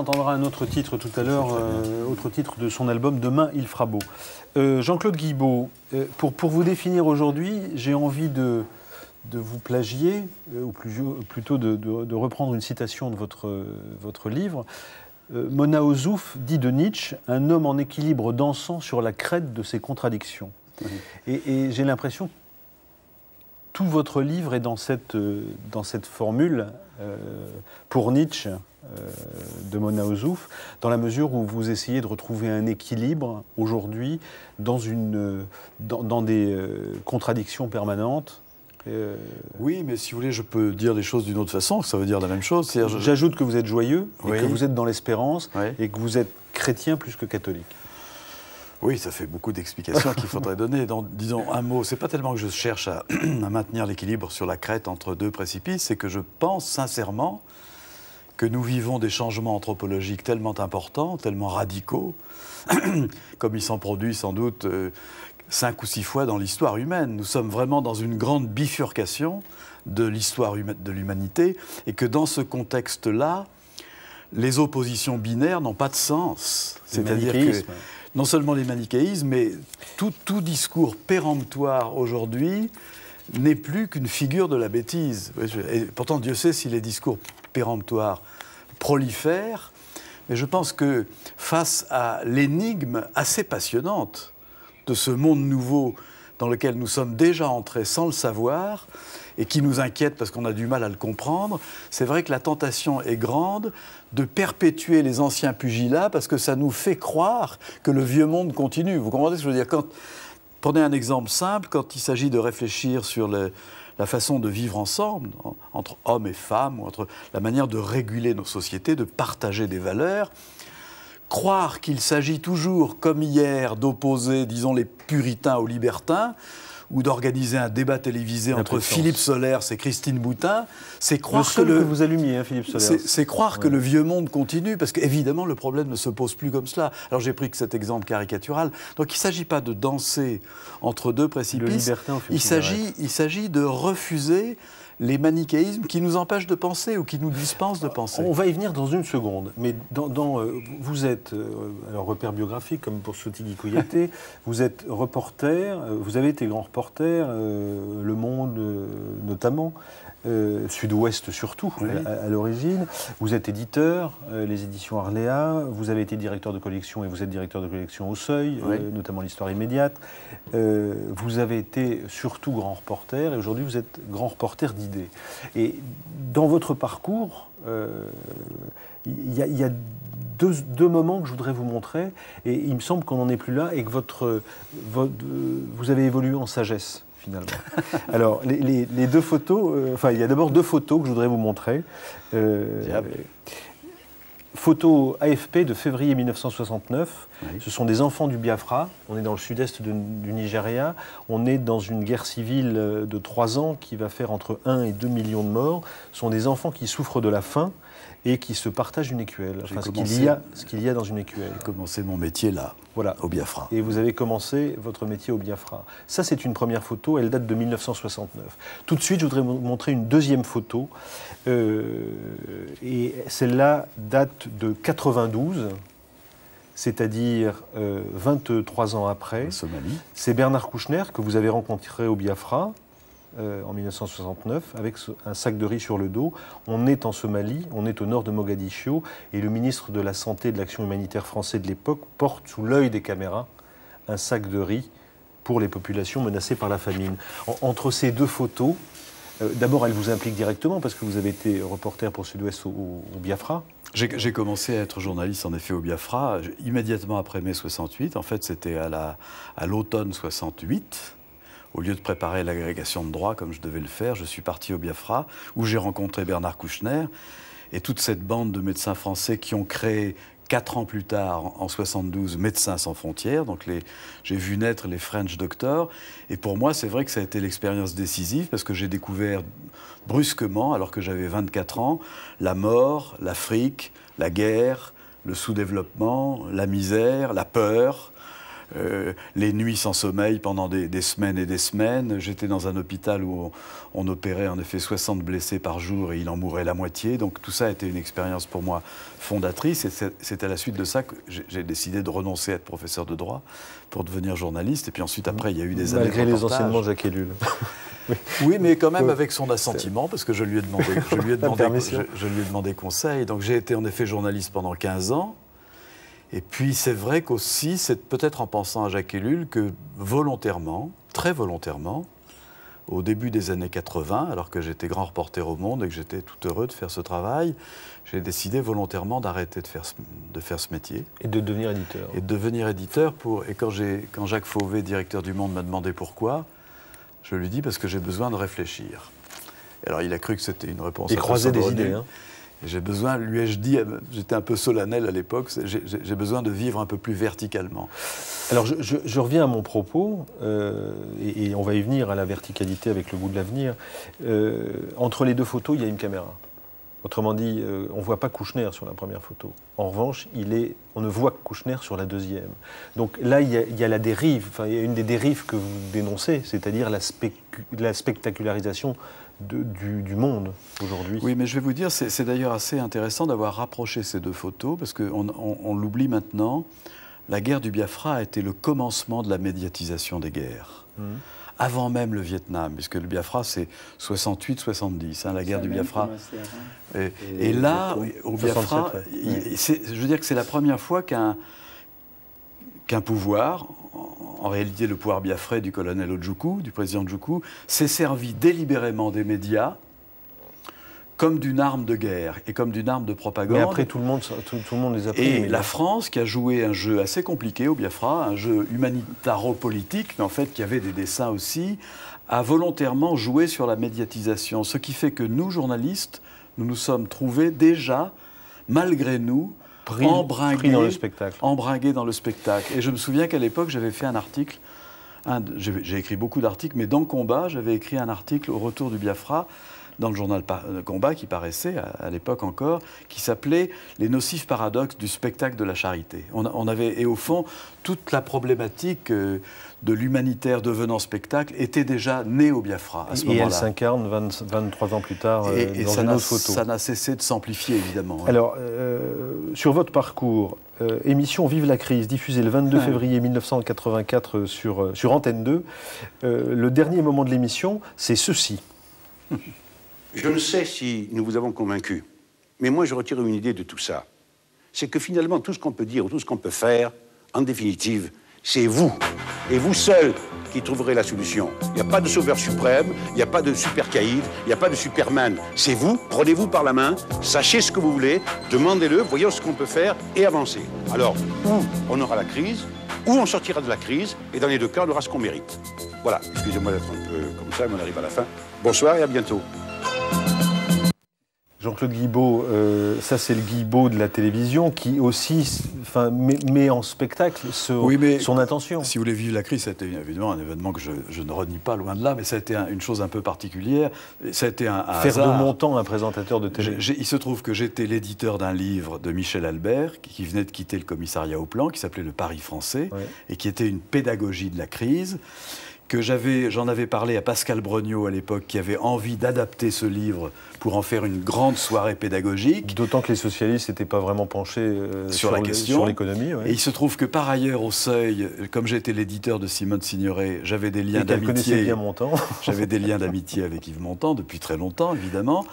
Entendra un autre titre tout à l'heure, euh, autre titre de son album Demain il fera beau. Euh, Jean-Claude Guibault, euh, pour, pour vous définir aujourd'hui, j'ai envie de, de vous plagier, ou plus- plutôt de, de- de reprendre une citation de votre, votre livre. Mona Ozouf dit de Nietzsche un homme en équilibre dansant sur la crête de ses contradictions. Et, et j'ai l'impression que tout votre livre est dans cette, dans cette formule pour Nietzsche de Mona Ozouf, dans la mesure où vous essayez de retrouver un équilibre aujourd'hui dans, une, euh, dans, dans des euh, contradictions permanentes. Euh, Oui, mais si vous voulez, je peux dire les choses d'une autre façon, ça veut dire la même chose. Je- J'ajoute que vous êtes joyeux, et que vous êtes dans l'espérance, Oui. et que vous êtes chrétien plus que catholique. Oui, ça fait beaucoup d'explications qu'il faudrait donner. Dans, disons un mot, c'est pas tellement que je cherche à, à maintenir l'équilibre sur la crête entre deux précipices, c'est que je pense sincèrement que nous vivons des changements anthropologiques tellement importants, tellement radicaux, comme il s'en produit sans doute euh, cinq ou six fois dans l'histoire humaine. Nous sommes vraiment dans une grande bifurcation de l'histoire de l'humanité, et que dans ce contexte-là, les oppositions binaires n'ont pas de sens. C'est-à-dire que non seulement les manichéismes, mais tout, tout discours péremptoire aujourd'hui n'est plus qu'une figure de la bêtise. Et pourtant, Dieu sait si les discours péremptoires prolifèrent, mais je pense que face à l'énigme assez passionnante de ce monde nouveau dans lequel nous sommes déjà entrés sans le savoir et qui nous inquiète parce qu'on a du mal à le comprendre, c'est vrai que la tentation est grande de perpétuer les anciens pugilats parce que ça nous fait croire que le vieux monde continue. Vous comprenez ce que je veux dire? Quand, Prenez un exemple simple, quand il s'agit de réfléchir sur le- la façon de vivre ensemble, en- entre hommes et femmes, ou entre la manière de réguler nos sociétés, de partager des valeurs, croire qu'il s'agit toujours, comme hier, d'opposer, disons, les puritains aux libertins, ou d'organiser un débat télévisé entre. Philippe Solers et Christine Boutin, c'est croire le que que, le... vous allumiez, hein, Philippe Solers. C'est croire que le vieux monde continue, parce qu'évidemment, le problème ne se pose plus comme cela. Alors j'ai pris que cet exemple caricatural. Donc il ne s'agit pas de danser entre deux précipices. libertin il s'agit de refuser les manichéismes qui nous empêchent de penser ou qui nous dispensent de penser. On va y venir dans une seconde, mais dans, dans, euh, vous êtes, euh, alors repère biographique comme pour Sotigui Kouyaté, vous êtes reporter, euh, vous avez été grand reporter, euh, Le Monde notamment, euh, Sud-Ouest surtout Oui. à, à l'origine, vous êtes éditeur, euh, les éditions Arléa, vous avez été directeur de collection et vous êtes directeur de collection au Seuil, Oui. euh, notamment l'histoire immédiate, vous avez été surtout grand reporter et aujourd'hui vous êtes grand reporter d'idées. Et dans votre parcours, il y, a- il y a deux, deux moments que je voudrais vous montrer, et il me semble qu'on n'en est plus là, et que votre, votre- vous avez évolué en sagesse, finalement. Alors, les, les- les deux photos, euh, enfin, il y a d'abord deux photos que je voudrais vous montrer. Euh, Diable. Photo AFP de février 1969. Oui. Ce sont des enfants du Biafra. On est dans le sud-est de- du Nigeria. On est dans une guerre civile euh, de trois ans qui va faire entre 1 et 2 millions de morts. Ce sont des enfants qui souffrent de la faim et qui se partagent une écuelle. Enfin, ce qu'il y, a- ce qu'il y a dans une écuelle. J'ai commencé mon métier là, Voilà. au Biafra. Et vous avez commencé votre métier au Biafra. Ça, c'est une première photo, elle date de 1969. Tout de suite, je voudrais vous montrer une deuxième photo. Euh, et celle-là date de 92, c'est-à-dire euh, 23 ans après. en Somalie. C'est Bernard Kouchner que vous avez rencontré au Biafra euh, en 1969 avec un sac de riz sur le dos. On est en Somalie, on est au nord de Mogadiscio et le ministre de la Santé et de l'Action humanitaire français de l'époque porte sous l'œil des caméras un sac de riz pour les populations menacées par la famine. En- entre ces deux photos, euh, d'abord elle vous implique directement parce que vous avez été reporter pour Sud-Ouest au, Biafra. J'ai commencé à être journaliste en effet au Biafra immédiatement après mai 68. En fait, c'était à l'automne 68. Au lieu de préparer l'agrégation de droit comme je devais le faire, je suis parti au Biafra où j'ai rencontré Bernard Kouchner et toute cette bande de médecins français qui ont créé quatre ans plus tard, en en 72, Médecins sans frontières. Donc j'ai vu naître les French Doctors. Et pour moi, c'est vrai que ça a été l'expérience décisive parce que j'ai découvert brusquement, alors que j'avais 24 ans, la mort, l'Afrique, la guerre, le sous-développement, la misère, la peur, euh, les nuits sans sommeil pendant des, des semaines et des semaines. J'étais dans un hôpital où on, on opérait en effet 60 blessés par jour et il en mourait la moitié. Donc tout ça a été une expérience pour moi fondatrice. Et c'est- à la suite de ça que j'ai- décidé de renoncer à être professeur de droit pour devenir journaliste. Et puis ensuite, après, il y a eu des années Malgré les enseignements de Jacques Ellul. Oui, mais quand même Ouais. avec son assentiment, parce que je lui ai demandé, je lui ai La demandé, permission. je, je lui ai demandé conseil. Donc j'ai été en effet journaliste pendant 15 ans. Et puis c'est vrai qu'aussi, c'est peut-être en pensant à Jacques Ellul que volontairement, très volontairement, au début des années 80, alors que j'étais grand reporter au Monde et que j'étais tout heureux de faire ce travail, j'ai décidé volontairement d'arrêter de faire, ce, de faire ce métier. Et de devenir éditeur. Et de devenir éditeur. Pour, et quand, Jacques Fauvet, directeur du Monde, m'a demandé pourquoi, je lui dis parce que j'ai besoin de réfléchir. Alors il a cru que c'était une réponse. Et croiser des idées, hein. J'ai besoin, lui ai-je dit, j'étais un peu solennel à l'époque, j'ai besoin de vivre un peu plus verticalement. Alors je, reviens à mon propos, euh, et, on va y venir à la verticalité avec le goût de l'avenir. Euh, entre les deux photos, il y a une caméra. Autrement dit, euh, on ne voit pas Kouchner sur la première photo. En revanche, on ne voit que Kouchner sur la deuxième. Donc là, il y a, la dérive, enfin, il y a une des dérives que vous dénoncez, c'est-à-dire la spectacularisation de- du, du monde aujourd'hui. Oui, mais je vais vous dire, c'est c'est d'ailleurs assez intéressant d'avoir rapproché ces deux photos, parce qu'on on, on l'oublie maintenant, la guerre du Biafra a été le commencement de la médiatisation des guerres. Mhm. Avant même le Vietnam, puisque le Biafra c'est 68-70, hein, la guerre du Biafra. Et, et là, au Biafra, 67, ouais. il- c'est- je veux dire que c'est la première fois qu'un qu'un pouvoir, en, réalité le pouvoir biafrais du colonel Ojukwu, du président Ojukwu, s'est servi délibérément des médias comme d'une arme de guerre et comme d'une arme de propagande. Mais après, tout le monde, tout, tout le monde les a pris. Et la France, qui a joué un jeu assez compliqué au Biafra, un jeu humanitaro-politique, mais en fait qui avait des dessins aussi, a volontairement joué sur la médiatisation. Ce qui fait que nous, journalistes, nous nous sommes trouvés déjà, malgré nous, Pris- embringués, pris dans le spectacle. embringués dans le spectacle. Et je me souviens qu'à l'époque, j'avais fait un article, j'ai écrit beaucoup d'articles, mais dans Combat, j'avais écrit un article au retour du Biafra dans le journal euh, Combat qui paraissait à, l'époque encore, qui s'appelait Les nocifs paradoxes du spectacle de la charité. On avait, et au fond, toute la problématique euh, de l'humanitaire devenant spectacle était déjà née au Biafra à ce et elle moment-là. s'incarne 20 23 ans plus tard euh, Et, dans ça une n'a autre photo. ça n'a cessé de s'amplifier, évidemment. hein. Alors, euh, sur votre parcours, euh, émission Vive la crise, diffusée le 22 Ah. février 1984 sur, euh, sur Antenne 2. Euh, le dernier moment de l'émission, c'est ceci. Je ne sais si nous vous avons convaincu, mais moi je retire une idée de tout ça. C'est que finalement, tout ce qu'on peut dire ou tout ce qu'on peut faire, en définitive, c'est vous, et vous seul, qui trouverez la solution. Il n'y a pas de sauveur suprême, il n'y a pas de super caïd, il n'y a pas de superman. C'est vous, prenez-vous par la main, sachez ce que vous voulez, demandez-le, voyons ce qu'on peut faire et avancez. Alors, ou on aura la crise, ou on sortira de la crise, et dans les deux cas, on aura ce qu'on mérite. Voilà, excusez-moi d'être un peu comme ça, mais on arrive à la fin. Bonsoir et à bientôt. Jean-Claude Guibaud, euh, ça c'est le Guibaud de la télévision qui aussi enfin, met, met en spectacle ce- Oui, mais son intention. Si vous voulez vivre la crise, ça a été évidemment un événement que je, je ne renie pas, loin de là, mais ça a été un- une chose un peu particulière. Ça a été un, un Faire de mon temps un présentateur de télé. Il se trouve que j'étais l'éditeur d'un livre de Michel Albert, qui, qui venait de quitter le commissariat au plan, qui s'appelait Le Paris français, et qui était une pédagogie de la crise. Que j'avais, j'en avais parlé à Pascal Brognaud à l'époque, qui avait envie d'adapter ce livre pour en faire une grande soirée pédagogique. D'autant que les socialistes n'étaient pas vraiment penchés euh, sur, la le- question. sur l'économie. ouais. Et il se trouve que par ailleurs, au Seuil, comme j'étais l'éditeur de Simone Signoret, j'avais des liens d'amitié. bien j'avais des liens d'amitié avec Yves Montand depuis très longtemps, évidemment.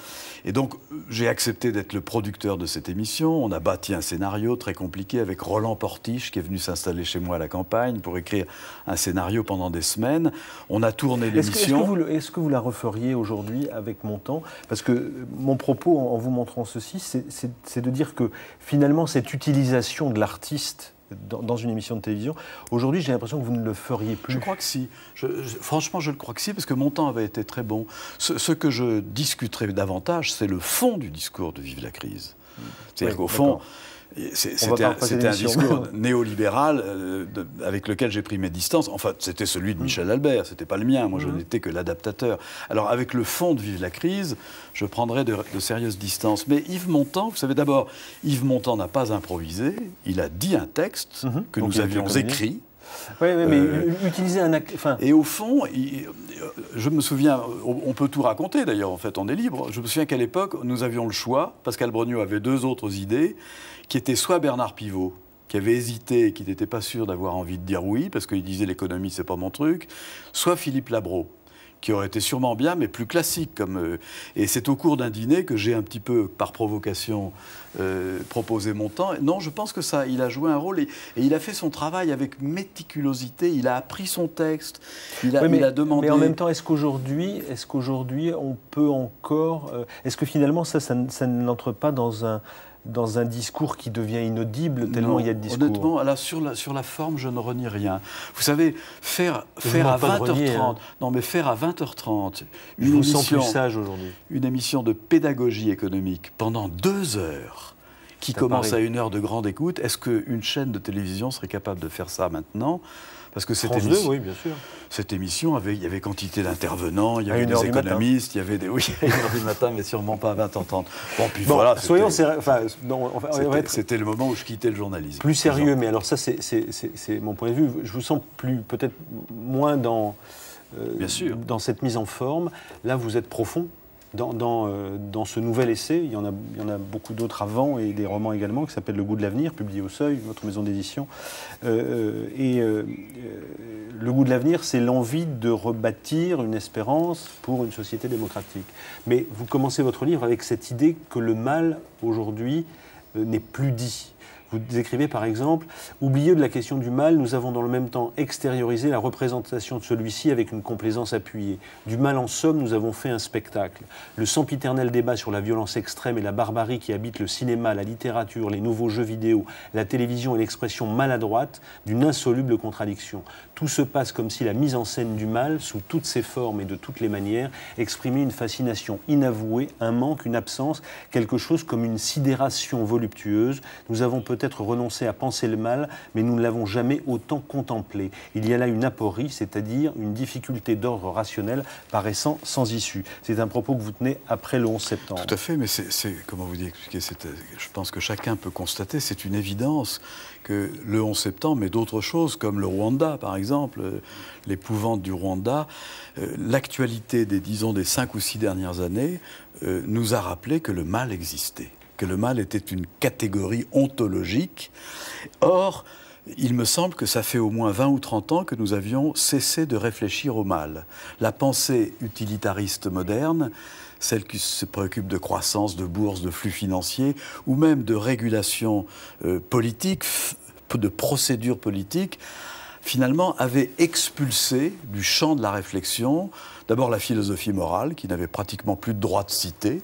Et donc, j'ai accepté d'être le producteur de cette émission. On a bâti un scénario très compliqué avec Roland Portiche, qui est venu s'installer chez moi à la campagne pour écrire un scénario pendant des semaines. On a tourné que, est-ce que l'émission. que vous la referiez aujourd'hui avec Montand Parce que mon propos, en, vous montrant ceci, c'est de dire que finalement, cette utilisation de l'artiste dans, dans une émission de télévision, aujourd'hui, j'ai l'impression que vous ne le feriez plus. Je crois que si. Je- je- franchement, je le crois que si, parce que mon temps avait été très bon. Ce, ce que je discuterai davantage, c'est le fond du discours de Vive la crise. C'est-à-dire Oui, qu'au fond, c'était un, discours néolibéral euh, de- avec lequel j'ai pris mes distances. Enfin, c'était celui de Michel Albert, c'était pas le mien. Moi, je Mhm. n'étais que l'adaptateur. Alors, avec le fond de Vive la crise, je prendrais de, de sérieuses distances. Mais Yves Montand, vous savez, d'abord, Yves Montand n'a pas improvisé. Il a dit un texte que Donc, nous avions écrit Oui, oui, mais Euh, utiliser un acte. Et au fond, il- euh, je me souviens, on peut tout raconter d'ailleurs, en fait, on est libre. Je me souviens qu'à l'époque, nous avions le choix. Pascal Brogniot avait deux autres idées, qui étaient soit Bernard Pivot, qui avait hésité et qui n'était pas sûr d'avoir envie de dire oui, parce qu'il disait l'économie, c'est pas mon truc, soit Philippe Labro qui aurait été sûrement bien, mais plus classique. Comme, euh, et c'est au cours d'un dîner que j'ai un petit peu, par provocation, euh, proposé mon temps. Non, je pense que ça, il a joué un rôle et, et il a fait son travail avec méticulosité. Il a appris son texte, il a, Oui, mais, il a demandé. mais en même temps, est-ce qu'aujourd'hui, est-ce qu'aujourd'hui, on peut encore, euh, est-ce que finalement ça, ça, ça n'entre pas dans un dans un discours qui devient inaudible tellement Non, il y a de discours. Honnêtement, là, sur, la, sur la forme, je ne renie rien. Vous savez, faire, faire à demande pas de 20h30, renier, hein. non, mais faire à 20h30 Je une vous émission, plus sage aujourd'hui. une émission de pédagogie économique pendant deux heures, qui commence à une heure de grande écoute, est-ce qu'une chaîne de télévision serait capable de faire ça maintenant? Parce que cette France 2, émission, oui, bien sûr. cette émission avait, il y avait quantité d'intervenants, il y avait des économistes, il y avait des, oui, à une heure du matin, mais sûrement pas à 20h30. Bon, puis Bon, voilà, soyons sérieux. Enfin, c'était- être le moment où je quittais le journalisme. plus sérieux, mais alors ça, c'est- mon point de vue. Je vous sens plus, peut-être moins dans, euh, Bien sûr. dans cette mise en forme. Là, vous êtes profond. Euh, dans ce nouvel essai, il y en a, beaucoup d'autres avant et des romans également qui s'appellent Le goût de l'avenir, publié au Seuil, notre maison d'édition. Euh, et euh, euh, Le goût de l'avenir, c'est l'envie de rebâtir une espérance pour une société démocratique. Mais vous commencez votre livre avec cette idée que le mal, aujourd'hui, n'est plus dit. Vous écrivez par exemple, oublieux de la question du mal, nous avons dans le même temps extériorisé la représentation de celui-ci avec une complaisance appuyée. Du mal en somme, nous avons fait un spectacle. Le sempiternel débat sur la violence extrême et la barbarie qui habite le cinéma, la littérature, les nouveaux jeux vidéo, la télévision est l'expression maladroite d'une insoluble contradiction. Tout se passe comme si la mise en scène du mal, sous toutes ses formes et de toutes les manières, exprimait une fascination inavouée, un manque, une absence, quelque chose comme une sidération voluptueuse. Nous avons peut-être renoncé à penser le mal, mais nous ne l'avons jamais autant contemplé. Il y a là une aporie, c'est-à-dire une difficulté d'ordre rationnel paraissant sans issue. C'est un propos que vous tenez après le 11 septembre. Tout à fait, mais c'est, comment vous dites expliquer Je pense que chacun peut constater, c'est une évidence que le 11 septembre, mais d'autres choses comme le Rwanda, par exemple, euh, l'épouvante du Rwanda, euh, l'actualité des, disons, des cinq ou six dernières années euh, nous a rappelé que le mal existait, que le mal était une catégorie ontologique. Or, il me semble que ça fait au moins 20 ou 30 ans que nous avions cessé de réfléchir au mal. La pensée utilitariste moderne, celle qui se préoccupe de croissance, de bourse, de flux financiers, ou même de régulation euh, politique, de procédures politiques, finalement avait expulsé du champ de la réflexion d'abord la philosophie morale, qui n'avait pratiquement plus de droit de citer,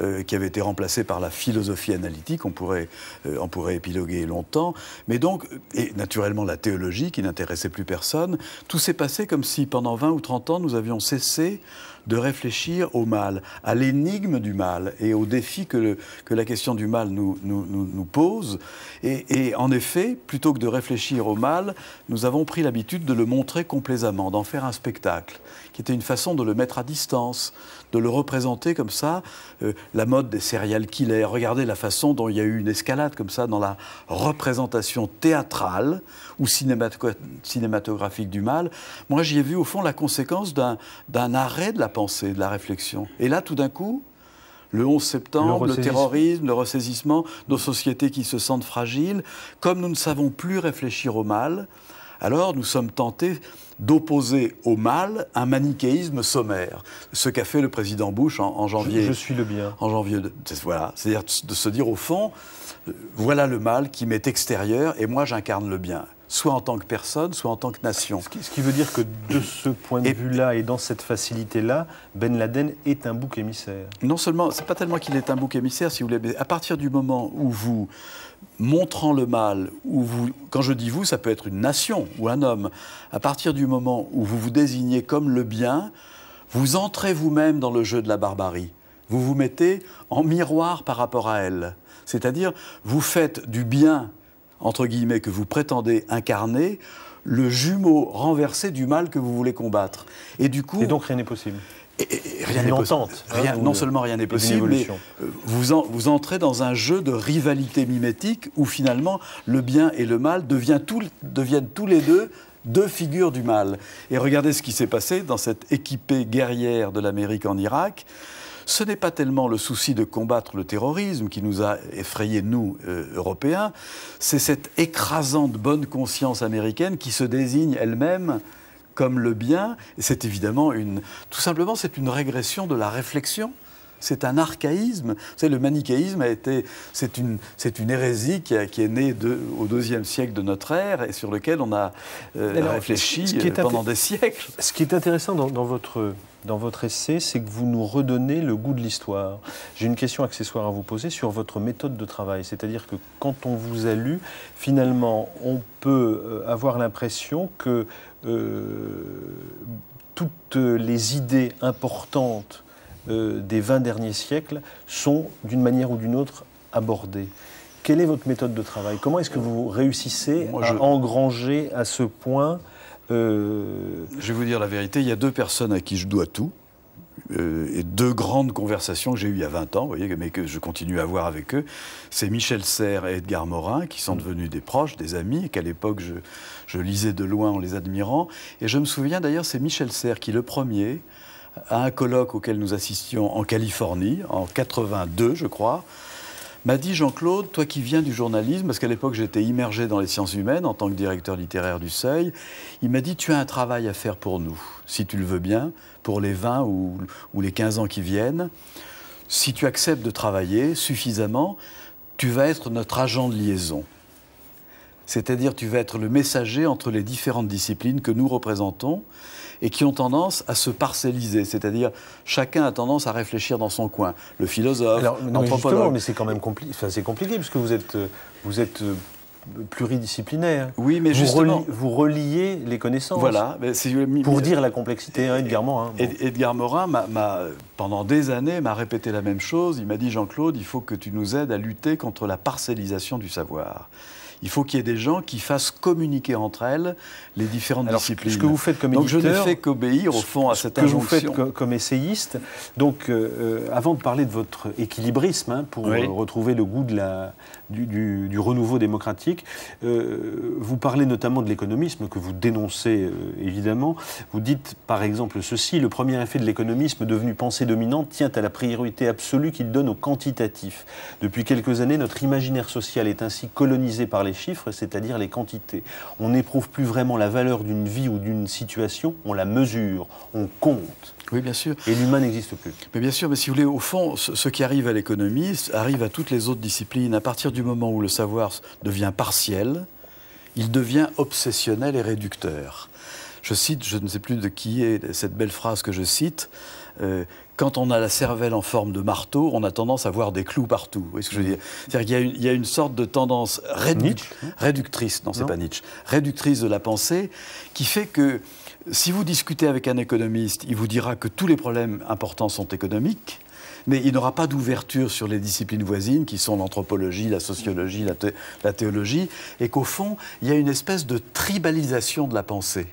euh, qui avait été remplacée par la philosophie analytique, on pourrait, euh, on pourrait épiloguer longtemps, mais donc, et naturellement la théologie qui n'intéressait plus personne, tout s'est passé comme si pendant 20 ou 30 ans nous avions cessé de réfléchir au mal, à l'énigme du mal et au défi que, que la question du mal nous, nous, nous- pose. Et en effet, plutôt que de réfléchir au mal, nous avons pris l'habitude de le montrer complaisamment, d'en faire un spectacle, qui était une façon de le mettre à distance, de le représenter comme ça, euh, la mode des serial killers. Regardez la façon dont il y a eu une escalade comme ça dans la représentation théâtrale ou cinémato- cinématographique du mal. Moi, j'y ai vu au fond la conséquence d'un arrêt de la pensée, de la réflexion. Et là, tout d'un coup, le 11 septembre, Le terrorisme, le ressaisissement, nos sociétés qui se sentent fragiles, comme nous ne savons plus réfléchir au mal, alors nous sommes tentés d'opposer au mal un manichéisme sommaire. Ce qu'a fait le président Bush en, en janvier. Je, je suis le bien. En janvier, de- voilà, c'est-à-dire de se dire au fond, euh, voilà le mal qui m'est extérieur et moi j'incarne le bien, soit en tant que personne, soit en tant que nation. Ce qui, ce qui veut dire que de ce point de vue-là et dans cette facilité-là, Ben Laden est un bouc émissaire. Non seulement, c'est pas tellement qu'il est un bouc émissaire, si vous voulez, mais à partir du moment où vous, montrant le mal, où vous, quand je dis vous, ça peut être une nation ou un homme, à partir du moment où vous vous désignez comme le bien, vous entrez vous-même dans le jeu de la barbarie. Vous vous mettez en miroir par rapport à elle. C'est-à-dire, vous faites du bien, entre guillemets, que vous prétendez incarner, le jumeau renversé du mal que vous voulez combattre. Et du coup. Et donc rien n'est possible. Et- et rien n'est possi- entente, hein, rien- non seulement rien n'est possible, mais euh, vous, en- vous entrez dans un jeu de rivalité mimétique où finalement le bien et le mal tout- deviennent tous les deux deux figures du mal. Et regardez ce qui s'est passé dans cette équipée guerrière de l'Amérique en Irak. Ce n'est pas tellement le souci de combattre le terrorisme qui nous a effrayés, nous, euh, Européens, c'est cette écrasante bonne conscience américaine qui se désigne elle-même comme le bien. C'est évidemment une. Tout simplement, c'est une régression de la réflexion. C'est un archaïsme. Vous savez, le manichéisme a été, c'est une, c'est une hérésie qui, a- qui est née de- au deuxième siècle de notre ère et sur lequel on a euh, Alors, réfléchi ce qui est euh, pendant des siècles. Ce qui est intéressant dans, dans votre, dans votre essai, c'est que vous nous redonnez le goût de l'histoire. J'ai une question accessoire à vous poser sur votre méthode de travail. C'est-à-dire que quand on vous a lu, finalement, on peut euh, avoir l'impression que euh, toutes les idées importantes euh, des 20 derniers siècles sont, d'une manière ou d'une autre, abordées. Quelle est votre méthode de travail? Comment est-ce que vous réussissez Moi, à je- engranger à ce point euh, Je vais vous dire la vérité, il y a deux personnes à qui je dois tout. euh, et deux grandes conversations que j'ai eues il y a 20 ans, vous voyez, mais que je continue à avoir avec eux. C'est Michel Serres et Edgar Morin, qui sont devenus des proches, des amis, et qu'à l'époque, je, je lisais de loin en les admirant. Et je me souviens d'ailleurs, c'est Michel Serres qui, le premier, à un colloque auquel nous assistions en Californie, en 82, je crois, m'a dit Jean-Claude, toi qui viens du journalisme, parce qu'à l'époque j'étais immergé dans les sciences humaines en tant que directeur littéraire du Seuil, il m'a dit tu as un travail à faire pour nous, si tu le veux bien, pour les 20 ou, ou les 15 ans qui viennent. Si tu acceptes de travailler suffisamment, tu vas être notre agent de liaison. C'est-à-dire tu vas être le messager entre les différentes disciplines que nous représentons et qui ont tendance à se parcelliser, c'est-à-dire chacun a tendance à réfléchir dans son coin. Le philosophe, l'anthropologue. mais c'est quand même compli- enfin, c'est compliqué puisque vous êtes, vous êtes euh, pluridisciplinaire. Oui, mais vous, justement- reli- vous reliez les connaissances. Voilà, Pour dire la complexité, hein, Edgar Morin. bon. Edgar Morin, m'a, pendant des années, m'a répété la même chose. Il m'a dit Jean-Claude, il faut que tu nous aides à lutter contre la parcellisation du savoir. Il faut qu'il y ait des gens qui fassent communiquer entre elles les différentes Alors, disciplines. ce que vous faites comme Donc je ne fais qu'obéir au fond à ce cette que vous injonction. faites co- comme essayiste. Donc, euh, euh, avant de parler de votre équilibrisme, hein, pour Oui. retrouver le goût de la, du, renouveau démocratique, euh, vous parlez notamment de l'économisme que vous dénoncez euh, évidemment. Vous dites par exemple ceci le premier effet de l'économisme devenu pensée dominante tient à la priorité absolue qu'il donne au quantitatif. Depuis quelques années, notre imaginaire social est ainsi colonisé par les chiffres, c'est-à-dire les quantités. On n'éprouve plus vraiment la valeur d'une vie ou d'une situation, on la mesure, on compte. Oui, bien sûr. Et l'humain n'existe plus. Mais bien sûr, mais si vous voulez, au fond, ce, qui arrive à l'économie arrive à toutes les autres disciplines. À partir du moment où le savoir devient partiel, il devient obsessionnel et réducteur. Je cite, je ne sais plus de qui est cette belle phrase que je cite. euh, quand on a la cervelle en forme de marteau, on a tendance à voir des clous partout. Vous voyez ce que je veux dire? C'est-à-dire qu'il y a une- il y, a une sorte de tendance rédu- Nietzsche, non réductrice, non, c'est pas Nietzsche, réductrice de la pensée, qui fait que si vous discutez avec un économiste, il vous dira que tous les problèmes importants sont économiques, mais il n'aura pas d'ouverture sur les disciplines voisines, qui sont l'anthropologie, la sociologie, la, la théologie, et qu'au fond, il y a une espèce de tribalisation de la pensée.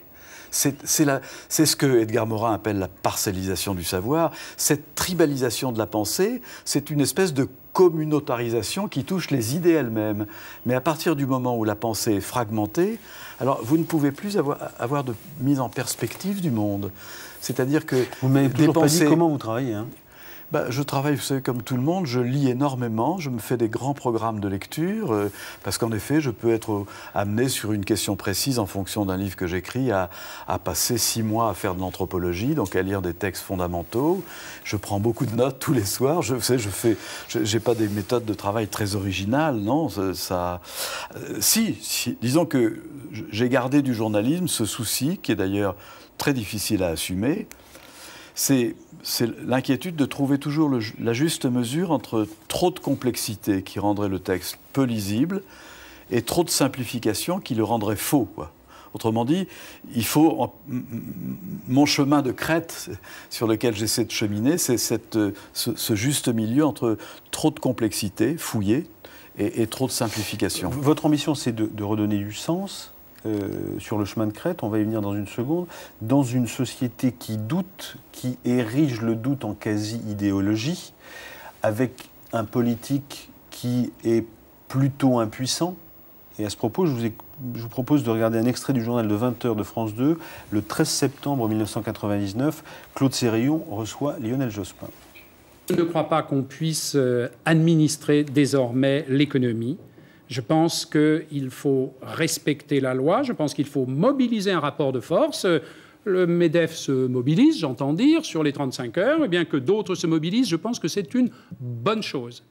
C'est ce que Edgar Morin appelle la parcellisation du savoir. Cette tribalisation de la pensée, c'est une espèce de communautarisation qui touche les idées elles-mêmes. Mais à partir du moment où la pensée est fragmentée, alors vous ne pouvez plus avoir, avoir de mise en perspective du monde. C'est-à-dire que Vous m'avez toujours pas dit comment vous travaillez. hein. Bah, je travaille, vous savez, comme tout le monde, je lis énormément, je me fais des grands programmes de lecture, euh, parce qu'en effet, je peux être amené sur une question précise en fonction d'un livre que j'écris à, passer six mois à faire de l'anthropologie, donc à lire des textes fondamentaux. Je prends beaucoup de notes tous les soirs. Je, savez, je fais, j'ai pas des méthodes de travail très originales, non. Ça, euh, si, disons que j'ai gardé du journalisme ce souci, qui est d'ailleurs très difficile à assumer, c'est c'est l'inquiétude de trouver toujours la juste mesure entre trop de complexité qui rendrait le texte peu lisible et trop de simplification qui le rendrait faux. Autrement dit, il faut mon chemin de crête sur lequel j'essaie de cheminer, c'est euh, ce, ce juste milieu entre trop de complexité fouillée et, trop de simplification. Votre ambition, c'est de redonner du sens euh, sur le chemin de crête, on va y venir dans une seconde, dans une société qui doute, qui érige le doute en quasi-idéologie, avec un politique qui est plutôt impuissant. Et à ce propos, je vous, propose de regarder un extrait du journal de 20h de France 2. Le 13 septembre 1999, Claude Sérillon reçoit Lionel Jospin. Je ne crois pas qu'on puisse euh, administrer désormais l'économie. Je pense qu'il faut respecter la loi, je pense qu'il faut mobiliser un rapport de force. Le MEDEF se mobilise, j'entends dire, sur les 35 heures, et bien que d'autres se mobilisent, je pense que c'est une bonne chose.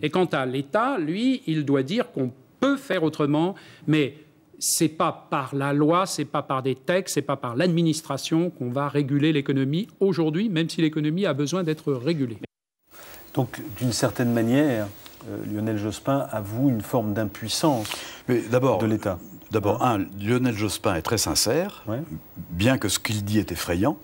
Et quant à l'État, lui, il doit dire qu'on peut faire autrement, mais c'est pas par la loi, c'est pas par des textes, c'est pas par l'administration qu'on va réguler l'économie aujourd'hui, même si l'économie a besoin d'être régulée. Donc, d'une certaine manière, Lionel Jospin avoue une forme d'impuissance de l'État. D'abord, un, Lionel Jospin est très sincère, bien que ce qu'il dit est effrayant.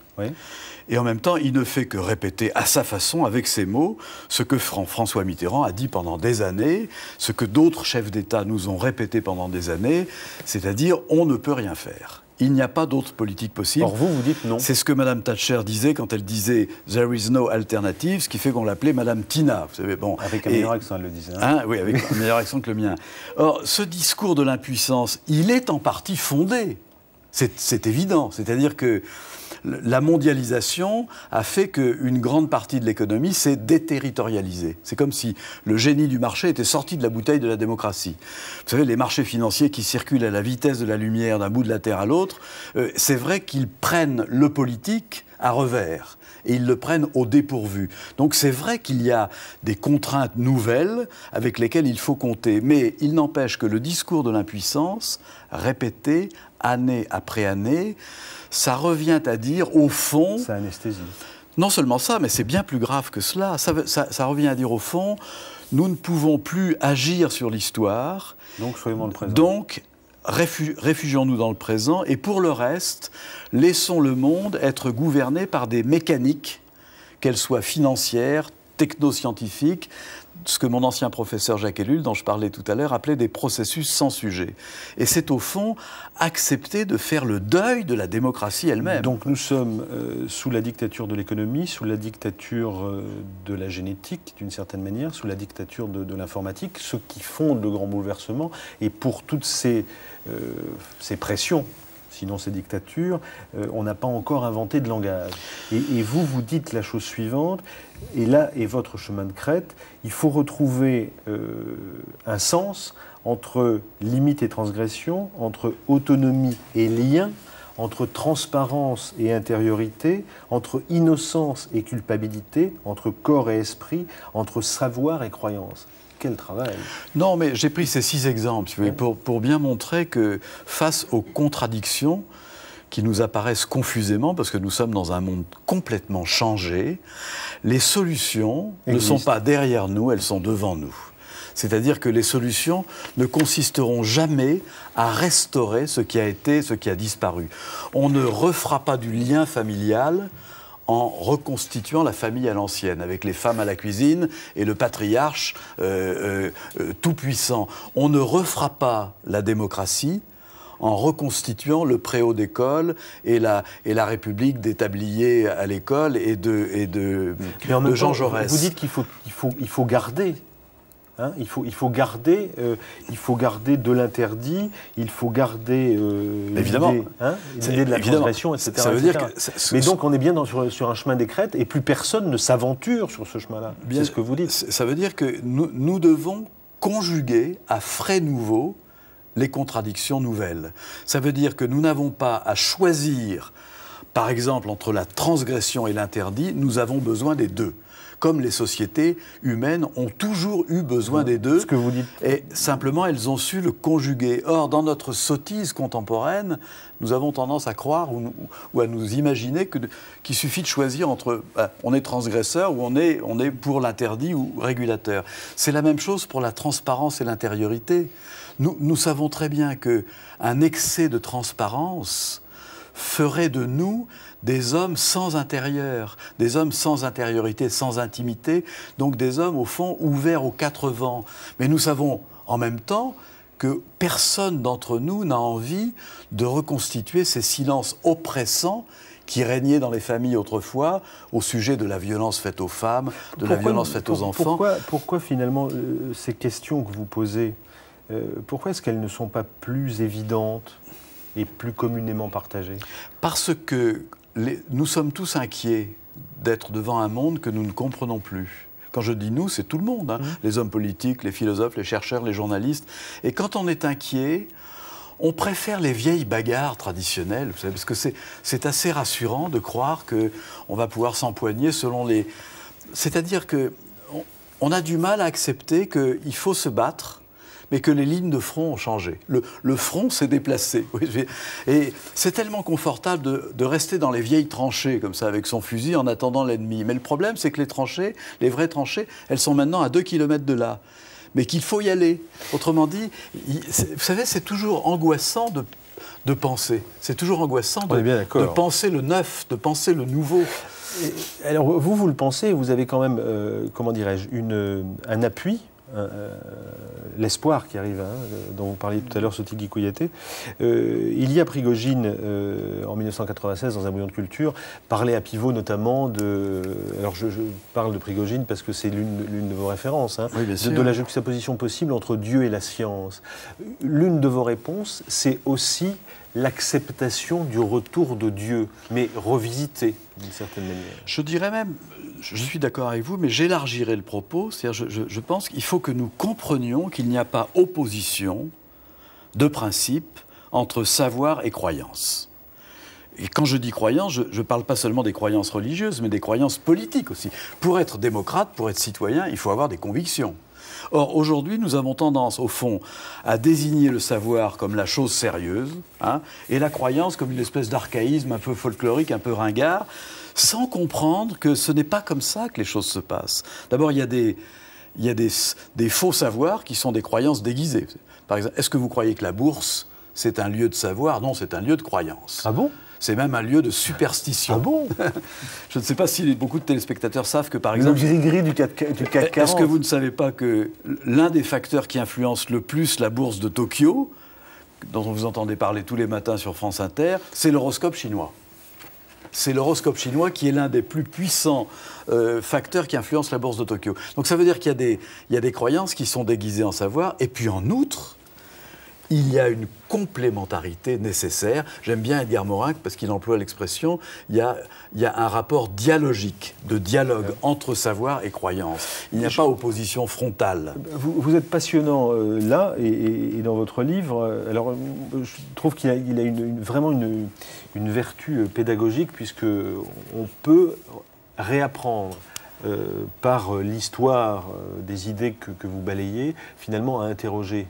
Et en même temps, il ne fait que répéter à sa façon, avec ses mots, ce que Fran- François Mitterrand a dit pendant des années, ce que d'autres chefs d'État nous ont répété pendant des années, c'est-à-dire on ne peut rien faire. Il n'y a pas d'autre politique possible. Or, vous, vous dites non. C'est ce que Mme Thatcher disait quand elle disait There is no alternative, ce qui fait qu'on l'appelait Mme Tina. Vous savez, bon. Avec un Et- meilleur accent, elle le disait. hein. Hein, oui, avec un meilleur accent que le mien. Or, ce discours de l'impuissance, il est en partie fondé. C'est évident. C'est-à-dire que la mondialisation a fait qu'une grande partie de l'économie s'est déterritorialisée. C'est comme si le génie du marché était sorti de la bouteille de la démocratie. Vous savez, les marchés financiers qui circulent à la vitesse de la lumière d'un bout de la Terre à l'autre, euh, c'est vrai qu'ils prennent le politique à revers et ils le prennent au dépourvu. Donc c'est vrai qu'il y a des contraintes nouvelles avec lesquelles il faut compter, mais il n'empêche que le discours de l'impuissance, répété année après année, ça revient à dire, au fond... Ça anesthésie. Non seulement ça, mais c'est bien plus grave que cela. Ça, veut- ça- ça revient à dire, au fond, nous ne pouvons plus agir sur l'histoire. Donc soyons dans le présent. Donc, réfugions-nous dans le présent et pour le reste, laissons le monde être gouverné par des mécaniques, qu'elles soient financières, technoscientifiques, ce que mon ancien professeur Jacques Ellul, dont je parlais tout à l'heure, appelait des processus sans sujet. Et c'est au fond accepter de faire le deuil de la démocratie elle-même. Donc nous sommes euh, sous la dictature de l'économie, sous la dictature euh, de la génétique, d'une certaine manière, sous la dictature de, l'informatique, ce qui fonde le grand bouleversement. Et pour toutes ces, euh, ces pressions, sinon ces dictatures, euh, on n'a pas encore inventé de langage. Et, et vous, vous dites la chose suivante, et là est votre chemin de crête, il faut retrouver euh, un sens entre limite et transgression, entre autonomie et lien, entre transparence et intériorité, entre innocence et culpabilité, entre corps et esprit, entre savoir et croyance. Quel travail Non, mais j'ai pris ces six exemples si vous voulez, pour, pour bien montrer que face aux contradictions qui nous apparaissent confusément, parce que nous sommes dans un monde complètement changé, les solutions ne sont pas derrière nous, elles sont devant nous. C'est-à-dire que les solutions ne consisteront jamais à restaurer ce qui a été, ce qui a disparu. On ne refera pas du lien familial en reconstituant la famille à l'ancienne, avec les femmes à la cuisine et le patriarche euh, euh, euh, tout-puissant. On ne refera pas la démocratie en reconstituant le préau d'école et la, et la République des tabliers à l'école et de, et de, Mais en de même Jean temps, Jaurès. Vous dites qu'il faut, il faut, il faut garder. Hein, il, faut, il, faut garder, euh, il faut garder de l'interdit, il faut garder euh, Évidemment. l'idée hein, de la évidemment. transgression, etc. Ça veut dire etc. que c'est- Mais donc on est bien dans- sur, sur un chemin des crêtes et plus personne ne s'aventure sur ce chemin-là. C'est ce que vous dites. Ça veut dire que nous, nous devons conjuguer à frais nouveaux les contradictions nouvelles. Ça veut dire que nous n'avons pas à choisir, par exemple, entre la transgression et l'interdit, nous avons besoin des deux. Comme les sociétés humaines ont toujours eu besoin des deux. Ce que vous dites. Et simplement, elles ont su le conjuguer. Or, dans notre sottise contemporaine, nous avons tendance à croire ou, ou à nous imaginer qu'il suffit de choisir entre bah, on est transgresseur ou on est, on est pour l'interdit ou régulateur. C'est la même chose pour la transparence et l'intériorité. Nous, nous savons très bien que un excès de transparence ferait de nous des hommes sans intérieur, des hommes sans intériorité, sans intimité, donc des hommes au fond ouverts aux quatre vents. Mais nous savons en même temps que personne d'entre nous n'a envie de reconstituer ces silences oppressants qui régnaient dans les familles autrefois au sujet de la violence faite aux femmes, de la violence faite aux enfants. Pourquoi, pourquoi finalement euh, ces questions que vous posez, euh, pourquoi est-ce qu'elles ne sont pas plus évidentes et plus communément partagées? Parce que les- nous sommes tous inquiets d'être devant un monde que nous ne comprenons plus. Quand je dis nous, c'est tout le monde, hein. les hommes politiques, les philosophes, les chercheurs, les journalistes. Et quand on est inquiet, on préfère les vieilles bagarres traditionnelles, vous savez, parce que c'est- c'est assez rassurant de croire qu'on va pouvoir s'empoigner selon les... C'est-à-dire que on- on a du mal à accepter qu'il faut se battre, mais que les lignes de front ont changé. Le, le front s'est déplacé. Et c'est tellement confortable de, de rester dans les vieilles tranchées, comme ça, avec son fusil, en attendant l'ennemi. Mais le problème, c'est que les tranchées, les vraies tranchées, elles sont maintenant à 2 km de là. Mais qu'il faut y aller. Autrement dit, vous savez, c'est toujours angoissant de, de penser. C'est toujours angoissant de, penser le neuf, de penser le nouveau. Et- Alors vous, vous le pensez, vous avez quand même, euh, comment dirais-je, un appui, l'espoir qui arrive, hein, euh, dont vous parliez tout à l'heure, Sotigui Kouyaté. Euh, il y a Prigogine, euh, en 1996, dans un bouillon de culture, parlait à pivot notamment de... Alors je, je parle de Prigogine parce que c'est l'une de vos références, hein, Oui, de la juxtaposition possible entre Dieu et la science. L'une de vos réponses, c'est aussi l'acceptation du retour de Dieu, mais revisité d'une certaine manière. Je dirais même, je suis d'accord avec vous, mais j'élargirai le propos. C'est-à-dire, je, je- pense qu'il faut que nous comprenions qu'il n'y a pas opposition de principe entre savoir et croyance. Et quand je dis croyance, je ne parle pas seulement des croyances religieuses, mais des croyances politiques aussi. Pour être démocrate, pour être citoyen, il faut avoir des convictions. Or, aujourd'hui, nous avons tendance, au fond, à désigner le savoir comme la chose sérieuse, hein, et la croyance comme une espèce d'archaïsme un peu folklorique, un peu ringard, sans comprendre que ce n'est pas comme ça que les choses se passent. D'abord, il y a des, des faux savoirs qui sont des croyances déguisées. Par exemple, est-ce que vous croyez que la bourse, c'est un lieu de savoir? Non, c'est un lieu de croyance. Ah bon? C'est même un lieu de superstition. Ah bon Je ne sais pas si beaucoup de téléspectateurs savent que, par Le exemple... gris-gris du CAC, du CAC 40. Est-ce que vous ne savez pas que l'un des facteurs qui influence le plus la bourse de Tokyo, dont vous entendez parler tous les matins sur France Inter, c'est l'horoscope chinois c'est l'horoscope chinois qui est l'un des plus puissants euh, facteurs qui influencent la bourse de Tokyo. Donc ça veut dire qu'il y a des croyances qui sont déguisées en savoir, et puis en outre, il y a une complémentarité nécessaire. J'aime bien Edgar Morin parce qu'il emploie l'expression, il y, a, il y a un rapport dialogique, de dialogue entre savoir et croyance. Il n'y a pas opposition frontale. Vous, vous êtes passionnant euh, là et, et- et dans votre livre. euh, Alors, euh, je trouve qu'il a, il a une- une- vraiment une, une vertu pédagogique puisque on peut réapprendre euh, par l'histoire euh, des idées que, que vous balayez, finalement à interroger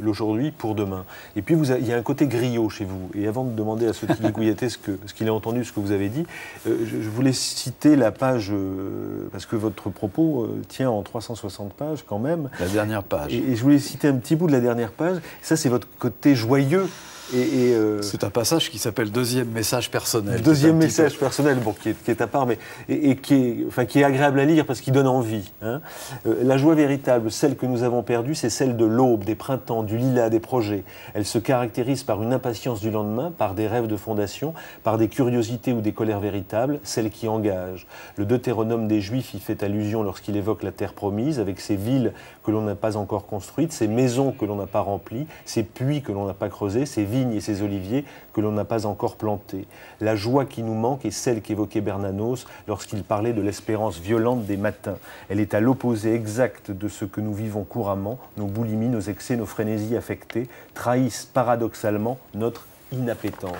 l'aujourd'hui pour demain. Et puis vous a- il y a un côté griot chez vous. Et avant de demander à ce Tigui Kouyaté ce qu'il a entendu, ce que vous avez dit, euh, je, je voulais citer la page, euh, parce que votre propos euh, tient en 360 pages quand même. La dernière page. Et, et je voulais citer un petit bout de la dernière page. Ça, c'est votre côté joyeux. Et, et, euh, C'est un passage qui s'appelle Deuxième message personnel. Deuxième message personnel, bon, qui, est, qui est à part, mais et, et qui, est, enfin, qui est agréable à lire parce qu'il donne envie. hein. Euh, la joie véritable, celle que nous avons perdue, c'est celle de l'aube, des printemps, du lilas, des projets. Elle se caractérise par une impatience du lendemain, par des rêves de fondation, par des curiosités ou des colères véritables, celle qui engage. Le Deutéronome des Juifs y fait allusion lorsqu'il évoque la terre promise, avec ses villes que l'on n'a pas encore construites, ses maisons que l'on n'a pas remplies, ses puits que l'on n'a pas creusés, ses vignes et ses oliviers que l'on n'a pas encore plantés. La joie qui nous manque est celle qu'évoquait Bernanos lorsqu'il parlait de l'espérance violente des matins. Elle est à l'opposé exact de ce que nous vivons couramment. Nos boulimies, nos excès, nos frénésies affectées trahissent paradoxalement notre inappétence.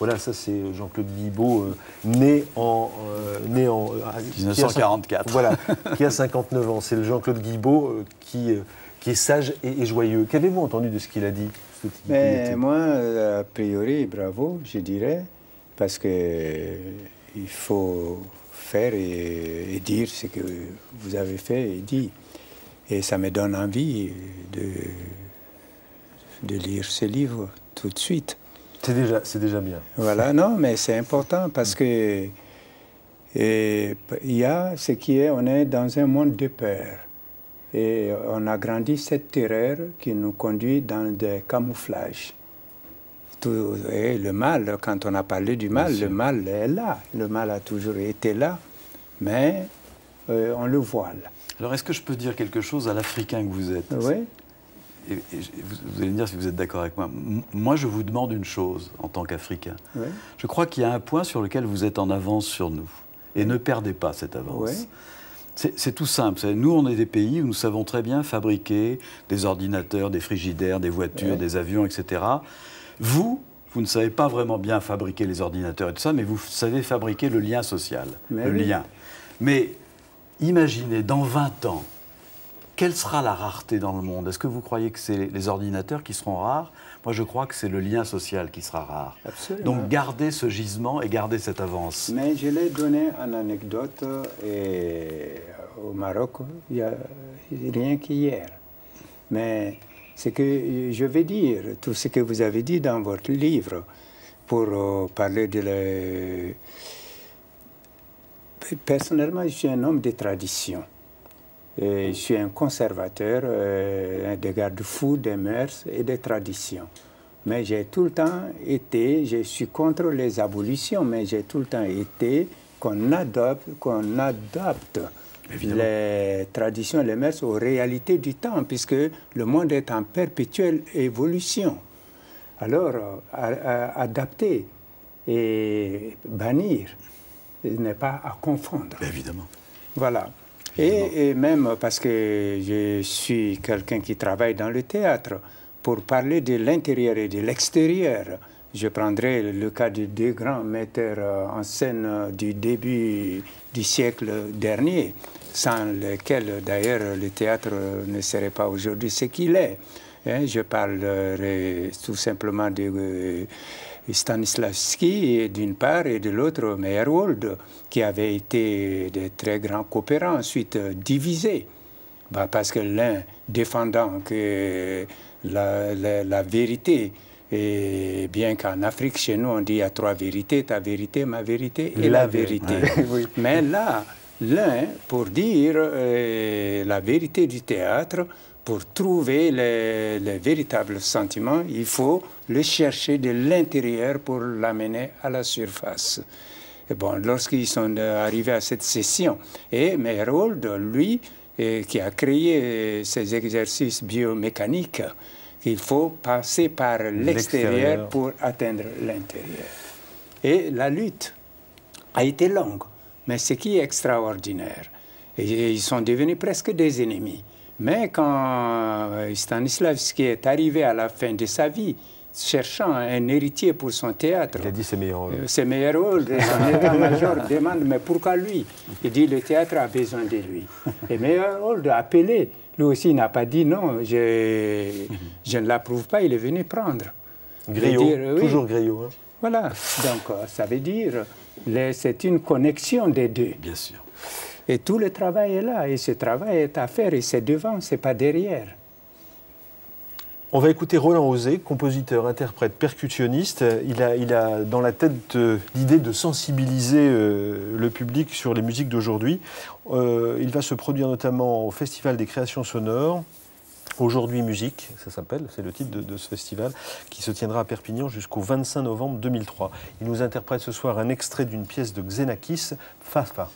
Voilà, ça c'est Jean-Claude Guibaud, euh, né en... euh, né en euh, qui a- 1944. Voilà, qui a 59 ans. C'est le Jean-Claude Guibaud euh, qui, euh, qui est sage et, et joyeux. Qu'avez-vous entendu de ce qu'il a dit? Mais moi, euh, a priori, bravo, je dirais, parce que il faut faire et, et dire ce que vous avez fait et dit. Et ça me donne envie de, de lire ce livre tout de suite. C'est déjà, c'est déjà bien. Voilà, non, mais c'est important parce que il y a ce qui est, on est dans un monde de peur. Et on a grandi cette terreur qui nous conduit dans des camouflages. Tout, et le mal, quand on a parlé du mal, le mal est là. Le mal a toujours été là, mais euh, on le voile. Alors, est-ce que je peux dire quelque chose à l'Africain que vous êtes? Oui. Et, et vous, vous allez me dire si vous êtes d'accord avec moi. M- Moi, je vous demande une chose en tant qu'Africain. Oui. Je crois qu'il y a un point sur lequel vous êtes en avance sur nous. Et ne perdez pas cette avance. Oui. C'est tout simple. Nous, on est des pays où nous savons très bien fabriquer des ordinateurs, des frigidaires, des voitures, Ouais. des avions, etc. Vous, vous ne savez pas vraiment bien fabriquer les ordinateurs et tout ça, mais vous savez fabriquer le lien social. Mais le oui. lien. Mais imaginez, dans 20 ans, quelle sera la rareté dans le monde? Est-ce que vous croyez que c'est les ordinateurs qui seront rares? Moi, je crois que c'est le lien social qui sera rare. Absolument. Donc, gardez ce gisement et gardez cette avance. Mais je l'ai donné en anecdote et au Maroc, il n'y a rien qu'hier. Mais ce que je vais dire, tout ce que vous avez dit dans votre livre, pour euh, parler de la... Personnellement, je suis un homme de tradition. Et je suis un conservateur, euh, des garde-fous des mœurs et des traditions. Mais j'ai tout le temps été, je suis contre les abolitions, mais j'ai tout le temps été qu'on adopte, qu'on adapte les traditions et les mœurs aux réalités du temps, puisque le monde est en perpétuelle évolution. Alors, euh, adapter et bannir n'est pas à confondre. Évidemment. Voilà. Et, et même parce que je suis quelqu'un qui travaille dans le théâtre, pour parler de l'intérieur et de l'extérieur, je prendrai le cas de deux grands metteurs euh, en scène euh, du début du siècle dernier, sans lesquels d'ailleurs le théâtre euh, ne serait pas aujourd'hui ce qu'il est. Hein, je parlerai tout simplement de Stanislavski d'une part et de l'autre Meyerhold, qui avaient été de très grands coopérants, ensuite euh, divisés. Bah, parce que l'un défendant que la, la- la vérité, et bien qu'en Afrique, chez nous, on dit il y a trois vérités, ta vérité, ma vérité et La la, vérité. vérité. Mais là, l'un, pour dire euh, la vérité du théâtre, pour trouver les, les véritables sentiments, il faut le chercher de l'intérieur pour l'amener à la surface. Et bon, lorsqu'ils sont euh, arrivés à cette session, et Meyerhold, lui, qui a créé ces exercices biomécaniques, il faut passer par l'extérieur L'extérieur. pour atteindre l'intérieur. Et la lutte a été longue, mais ce qui est extraordinaire, et ils sont devenus presque des ennemis. Mais quand euh, Stanislavski est arrivé à la fin de sa vie, cherchant un héritier pour son théâtre, Il a dit c'est meilleur. euh, c'est Meyerhold, son état-major, demande mais pourquoi lui? Il dit le théâtre a besoin de lui. Et Meyerhold a appelé. Lui aussi il n'a pas dit non, je, je ne l'approuve pas, il est venu prendre. Griot, dire, oui. toujours Griot. hein. Voilà, donc euh, ça veut dire c'est une connexion des deux. Bien sûr. Et tout le travail est là, et ce travail est à faire, et c'est devant, c'est pas derrière. On va écouter Roland Osé, compositeur, interprète, percussionniste. Il a, dans la tête l'idée de sensibiliser euh, le public sur les musiques d'aujourd'hui. Euh, il va se produire notamment au Festival des créations sonores. Aujourd'hui Musique, ça s'appelle, c'est le titre de, ce festival, qui se tiendra à Perpignan jusqu'au 25 novembre 2003. Il nous interprète ce soir un extrait d'une pièce de Xenakis. Fafa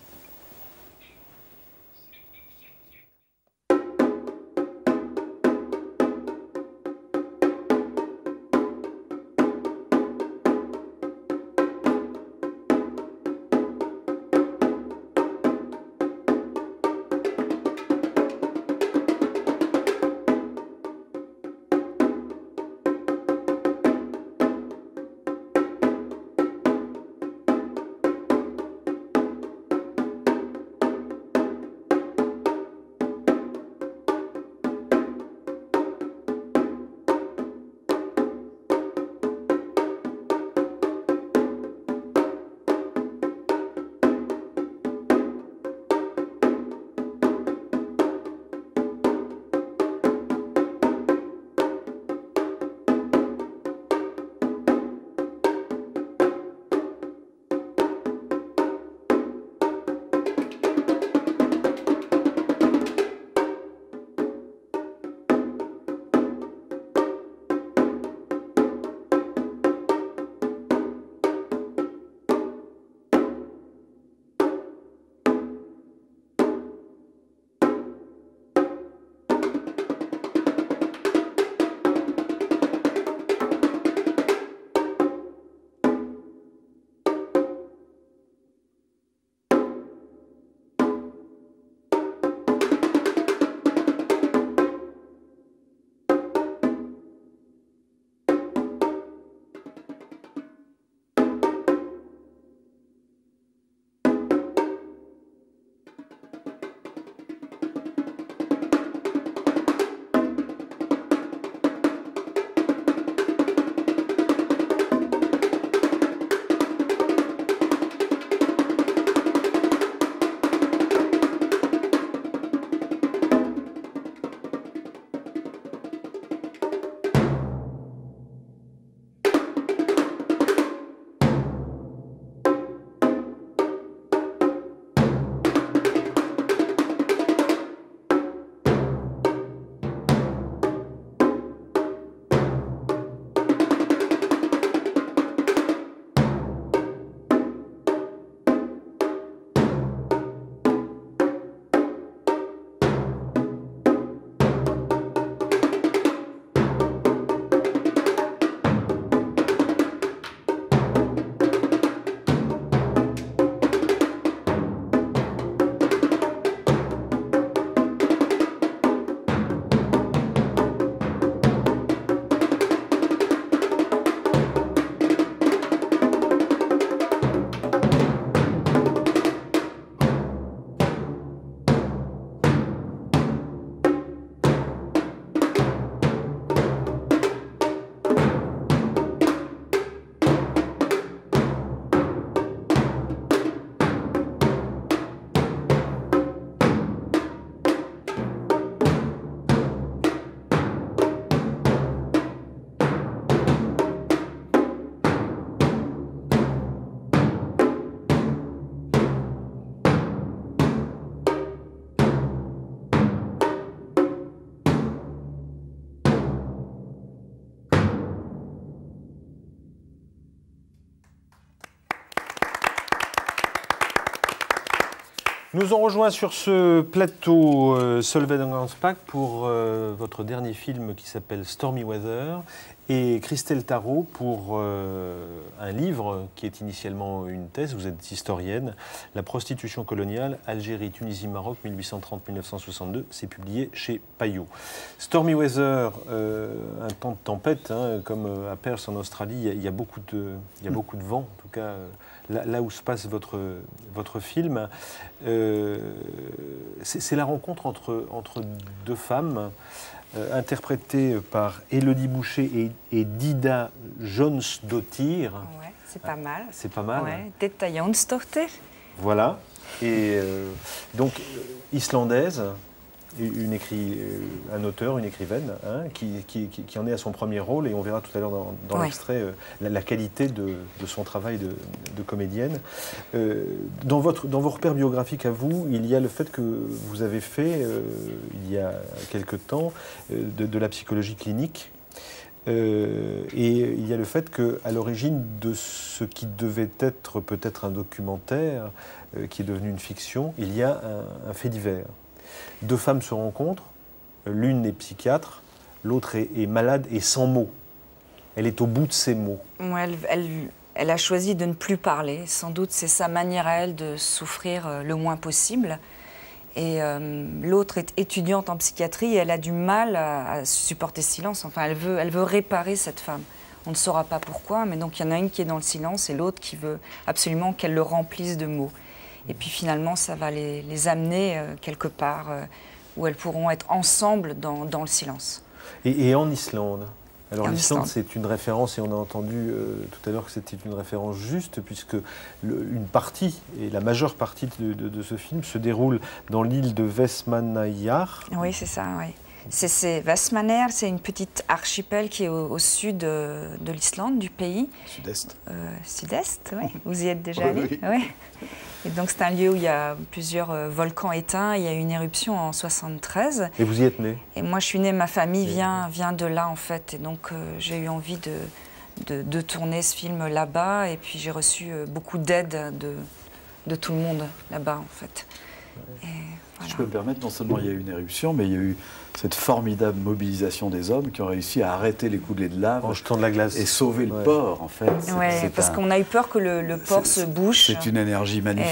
Nous ont rejoint sur ce plateau euh, Solveig Gansbach pour euh, votre dernier film qui s'appelle Stormy Weather et Christelle Tarot pour euh, un livre qui est initialement une thèse, vous êtes historienne, La prostitution coloniale, Algérie, Tunisie, Maroc, 1830-1962, c'est publié chez Payot. Stormy Weather, euh, un temps de tempête, hein, comme à Perth en Australie, il y a- beaucoup de, vent, en tout cas là, là où se passe votre, votre film. Euh, c'est la rencontre entre, entre deux femmes euh, interprétées par Élodie Boucher et, et Dida Jones-Dottir. Ouais, c'est pas mal. C'est pas mal. Ouais. Voilà. Et euh, donc, islandaise, une euh, un auteur, une écrivaine, hein, qui, qui- qui- qui en est à son premier rôle, et on verra tout à l'heure dans, dans Ouais. l'extrait euh, la, la qualité de, de son travail de, de comédienne. Euh, dans, votre, dans vos repères biographiques à vous, il y a le fait que vous avez fait, euh, il y a quelque temps, de, de la psychologie clinique. Euh, et il y a le fait qu'à l'origine de ce qui devait être peut-être un documentaire, euh, qui est devenu une fiction, il y a un, un fait divers. Deux femmes se rencontrent, l'une est psychiatre, l'autre est, malade et sans mots. Elle est au bout de ses mots. Elle, a choisi de ne plus parler. Sans doute, c'est sa manière à elle de souffrir euh, le moins possible. Et euh, l'autre est étudiante en psychiatrie et elle a du mal à, à supporter ce silence. Enfin, elle veut, elle veut réparer cette femme. On ne saura pas pourquoi, mais donc il y en a une qui est dans le silence et l'autre qui veut absolument qu'elle le remplisse de mots. Et puis finalement, ça va les, les amener euh, quelque part euh, où elles pourront être ensemble dans, dans le silence. Et, et en Islande alors l'Islande, Islande. c'est une référence, et on a entendu euh, tout à l'heure que c'était une référence juste, puisque le- une partie, et la majeure partie de, de- de ce film, se déroule dans l'île de Vestmannaeyjar. Oui, c'est ça, oui. C'est- Vestmannaeyjar, c'est une petite archipel qui est au, au sud euh, de l'Islande, du pays. Sud-est. Euh, Sud-est, oui. Vous y êtes déjà allé oui. Oui. Et donc c'est un lieu où il y a plusieurs euh, volcans éteints. Il y a eu une éruption en 73. Et vous y êtes né Et moi, je suis née, ma famille vient, vient de là, en fait. Et donc, euh, j'ai eu envie de, de, de tourner ce film là-bas. Et puis, j'ai reçu beaucoup d'aide de, de tout le monde là-bas, en fait. Si je peux me permettre, non seulement il y a eu une éruption, mais il y a eu cette formidable mobilisation des hommes qui ont réussi à arrêter les coulées de lave En jetant de la glace. et sauver le Ouais. port, en fait. Ouais, parce un- qu'on a eu peur que le, le port se bouche. C'est une énergie magnifique.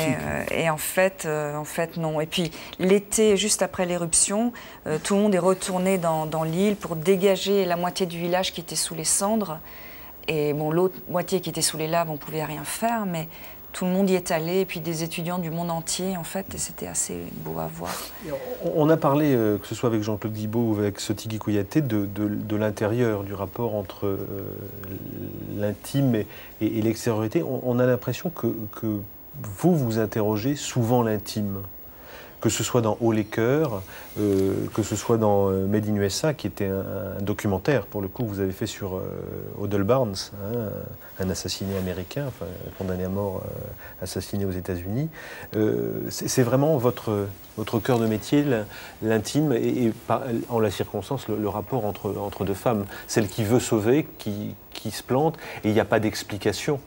Et, euh, et en fait, euh, en fait, non. Et puis l'été, juste après l'éruption, euh, tout le monde est retourné dans, dans l'île pour dégager la moitié du village qui était sous les cendres. Et bon, l'autre moitié qui était sous les laves, on pouvait rien faire, mais tout le monde y est allé. Et puis des étudiants du monde entier, en fait, et c'était assez beau à voir. On a parlé, euh, que ce soit avec Jean-Claude Guibault ou avec Sotigui Kouyaté, de, de- l'intérieur, du rapport entre euh, l'intime et l'extériorité. On, on a l'impression que, que vous vous interrogez souvent l'intime. Que ce soit dans Haut les cœurs, euh, que ce soit dans euh, Made in USA, qui était un, documentaire, pour le coup, que vous avez fait sur euh, Odell Barnes, hein, un assassiné américain, condamné à mort, euh, assassiné aux États-Unis. C'est vraiment votre, votre cœur de métier, l'intime, et, en la circonstance, le, le rapport entre, entre deux femmes. Celle qui veut sauver, qui, qui se plante, et il n'y a pas d'explication.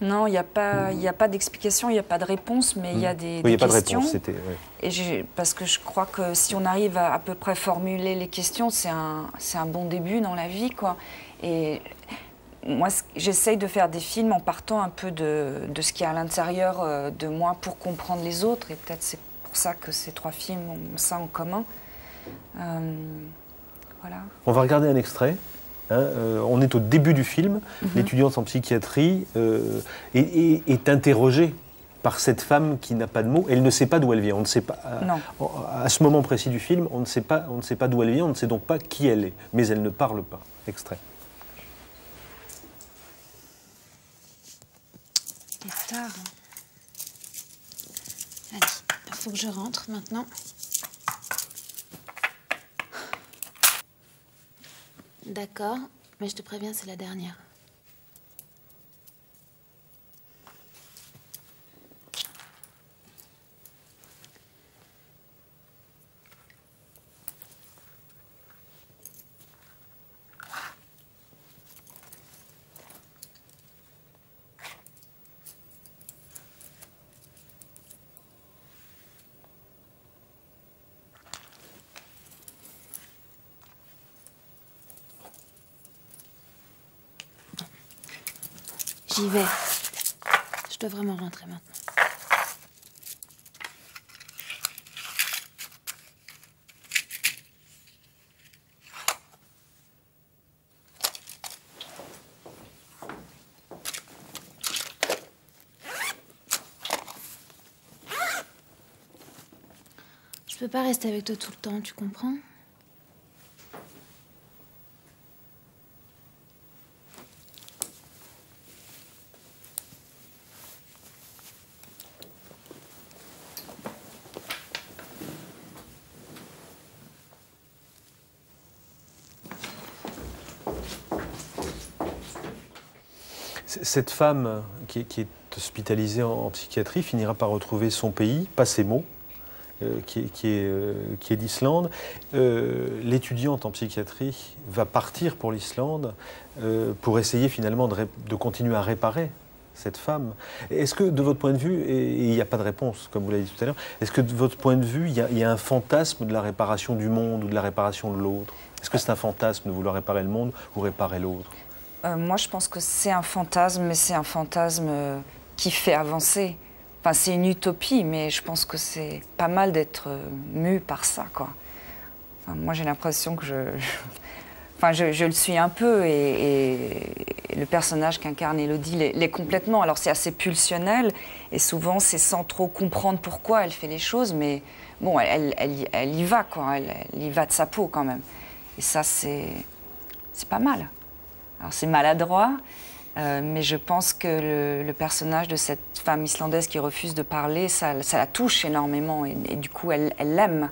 Non, il n'y a pas, y a pas d'explication, il n'y a pas de réponse, mais il y a des, Oui, il n'y des a pas de questions. réponse. C'était, ouais. Et parce que je crois que si on arrive à à peu près formuler les questions, c'est un, un bon début dans la vie, quoi. Et moi, j'essaye de faire des films en partant un peu de, de ce qu'il y a à l'intérieur euh, de moi pour comprendre les autres. Et peut-être c'est pour ça que ces trois films ont ça en commun. Euh, voilà. On va regarder un extrait. Hein, euh, on est au début du film. Mhm. L'étudiante en psychiatrie euh, est, est- est interrogée par cette femme qui n'a pas de mots. Elle ne sait pas d'où elle vient. On ne sait pas. à- Non. À, ce moment précis du film, on ne sait pas, on ne sait pas d'où elle vient. On ne sait donc pas qui elle est. Mais elle ne parle pas. Extrait. Il est tard. hein. Allez, il faut que je rentre maintenant. D'accord, mais je te préviens, c'est la dernière. Je dois vraiment rentrer maintenant. Je peux pas rester avec toi tout le temps, tu comprends? Cette femme qui est, hospitalisée en, psychiatrie finira par retrouver son pays, pas ses mots, euh, qui est, euh. Euh, L'étudiante en psychiatrie va partir pour l'Islande euh, pour essayer finalement de, continuer à réparer cette femme. Est-ce que de votre point de vue, et il n'y a pas de réponse, comme vous l'avez dit tout à l'heure, est-ce que de votre point de vue, il y a un fantasme de la réparation du monde ou de la réparation de l'autre? Est-ce que c'est un fantasme de vouloir réparer le monde ou réparer l'autre? Euh, moi, je pense que c'est un fantasme, mais c'est un fantasme euh, qui fait avancer. Enfin, c'est une utopie, mais je pense que c'est pas mal d'être euh, mu par ça, quoi. Enfin, moi, j'ai l'impression que je, enfin, je, le suis un peu, et, le personnage qu'incarne Elodie l'est complètement. Alors, c'est assez pulsionnel, et souvent, c'est sans trop comprendre pourquoi elle fait les choses, mais bon, elle, elle, elle y va, quoi. Elle, elle y va de sa peau, quand même. Et ça, c'est pas mal. Alors c'est maladroit, euh, mais je pense que le, le personnage de cette femme islandaise qui refuse de parler, ça, ça la touche énormément et, et du coup elle l'aime,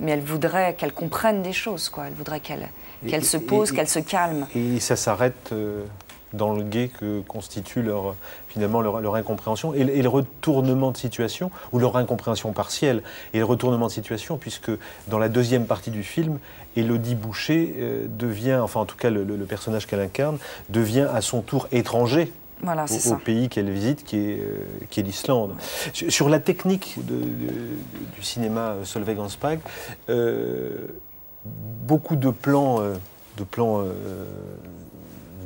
mais elle voudrait qu'elle comprenne des choses, quoi. Elle voudrait qu'elle se pose, qu'elle se calme. Et ça s'arrête euh, dans le guet que constitue leur, finalement leur, leur incompréhension et, le- et le retournement de situation, ou leur incompréhension partielle, et le retournement de situation, puisque dans la deuxième partie du film, Élodie Boucher euh, devient, enfin en tout cas le, le- le personnage qu'elle incarne, devient à son tour étranger. Voilà, au, ça. pays qu'elle visite, qui est, euh, qui est l'Islande. Sur, sur la technique de- de- du cinéma Solveig Hansberg, euh, beaucoup de plans, euh, de plans,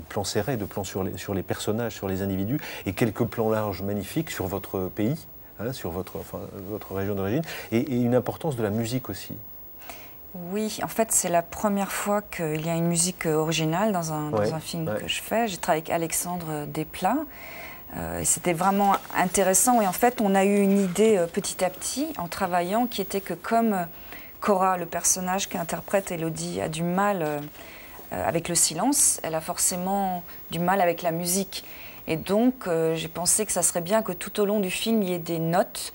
plans serrés, de plans sur les, sur les personnages, sur les individus, et quelques plans larges magnifiques sur votre pays, hein, sur votre, enfin, votre région d'origine, et, et une importance de la musique aussi. Oui, en fait, c'est la première fois qu'il y a une musique euh, originale dans un, dans Ouais, un film ouais. que je fais. J'ai travaillé avec Alexandre Desplat. Euh, et C'était vraiment intéressant. Et en fait, on a eu une idée euh, petit à petit en travaillant qui était que comme euh, Cora, le personnage qu'interprète Elodie, a du mal euh, euh, avec le silence, elle a forcément du mal avec la musique. Et donc, euh, j'ai pensé que ça serait bien que tout au long du film, il y ait des notes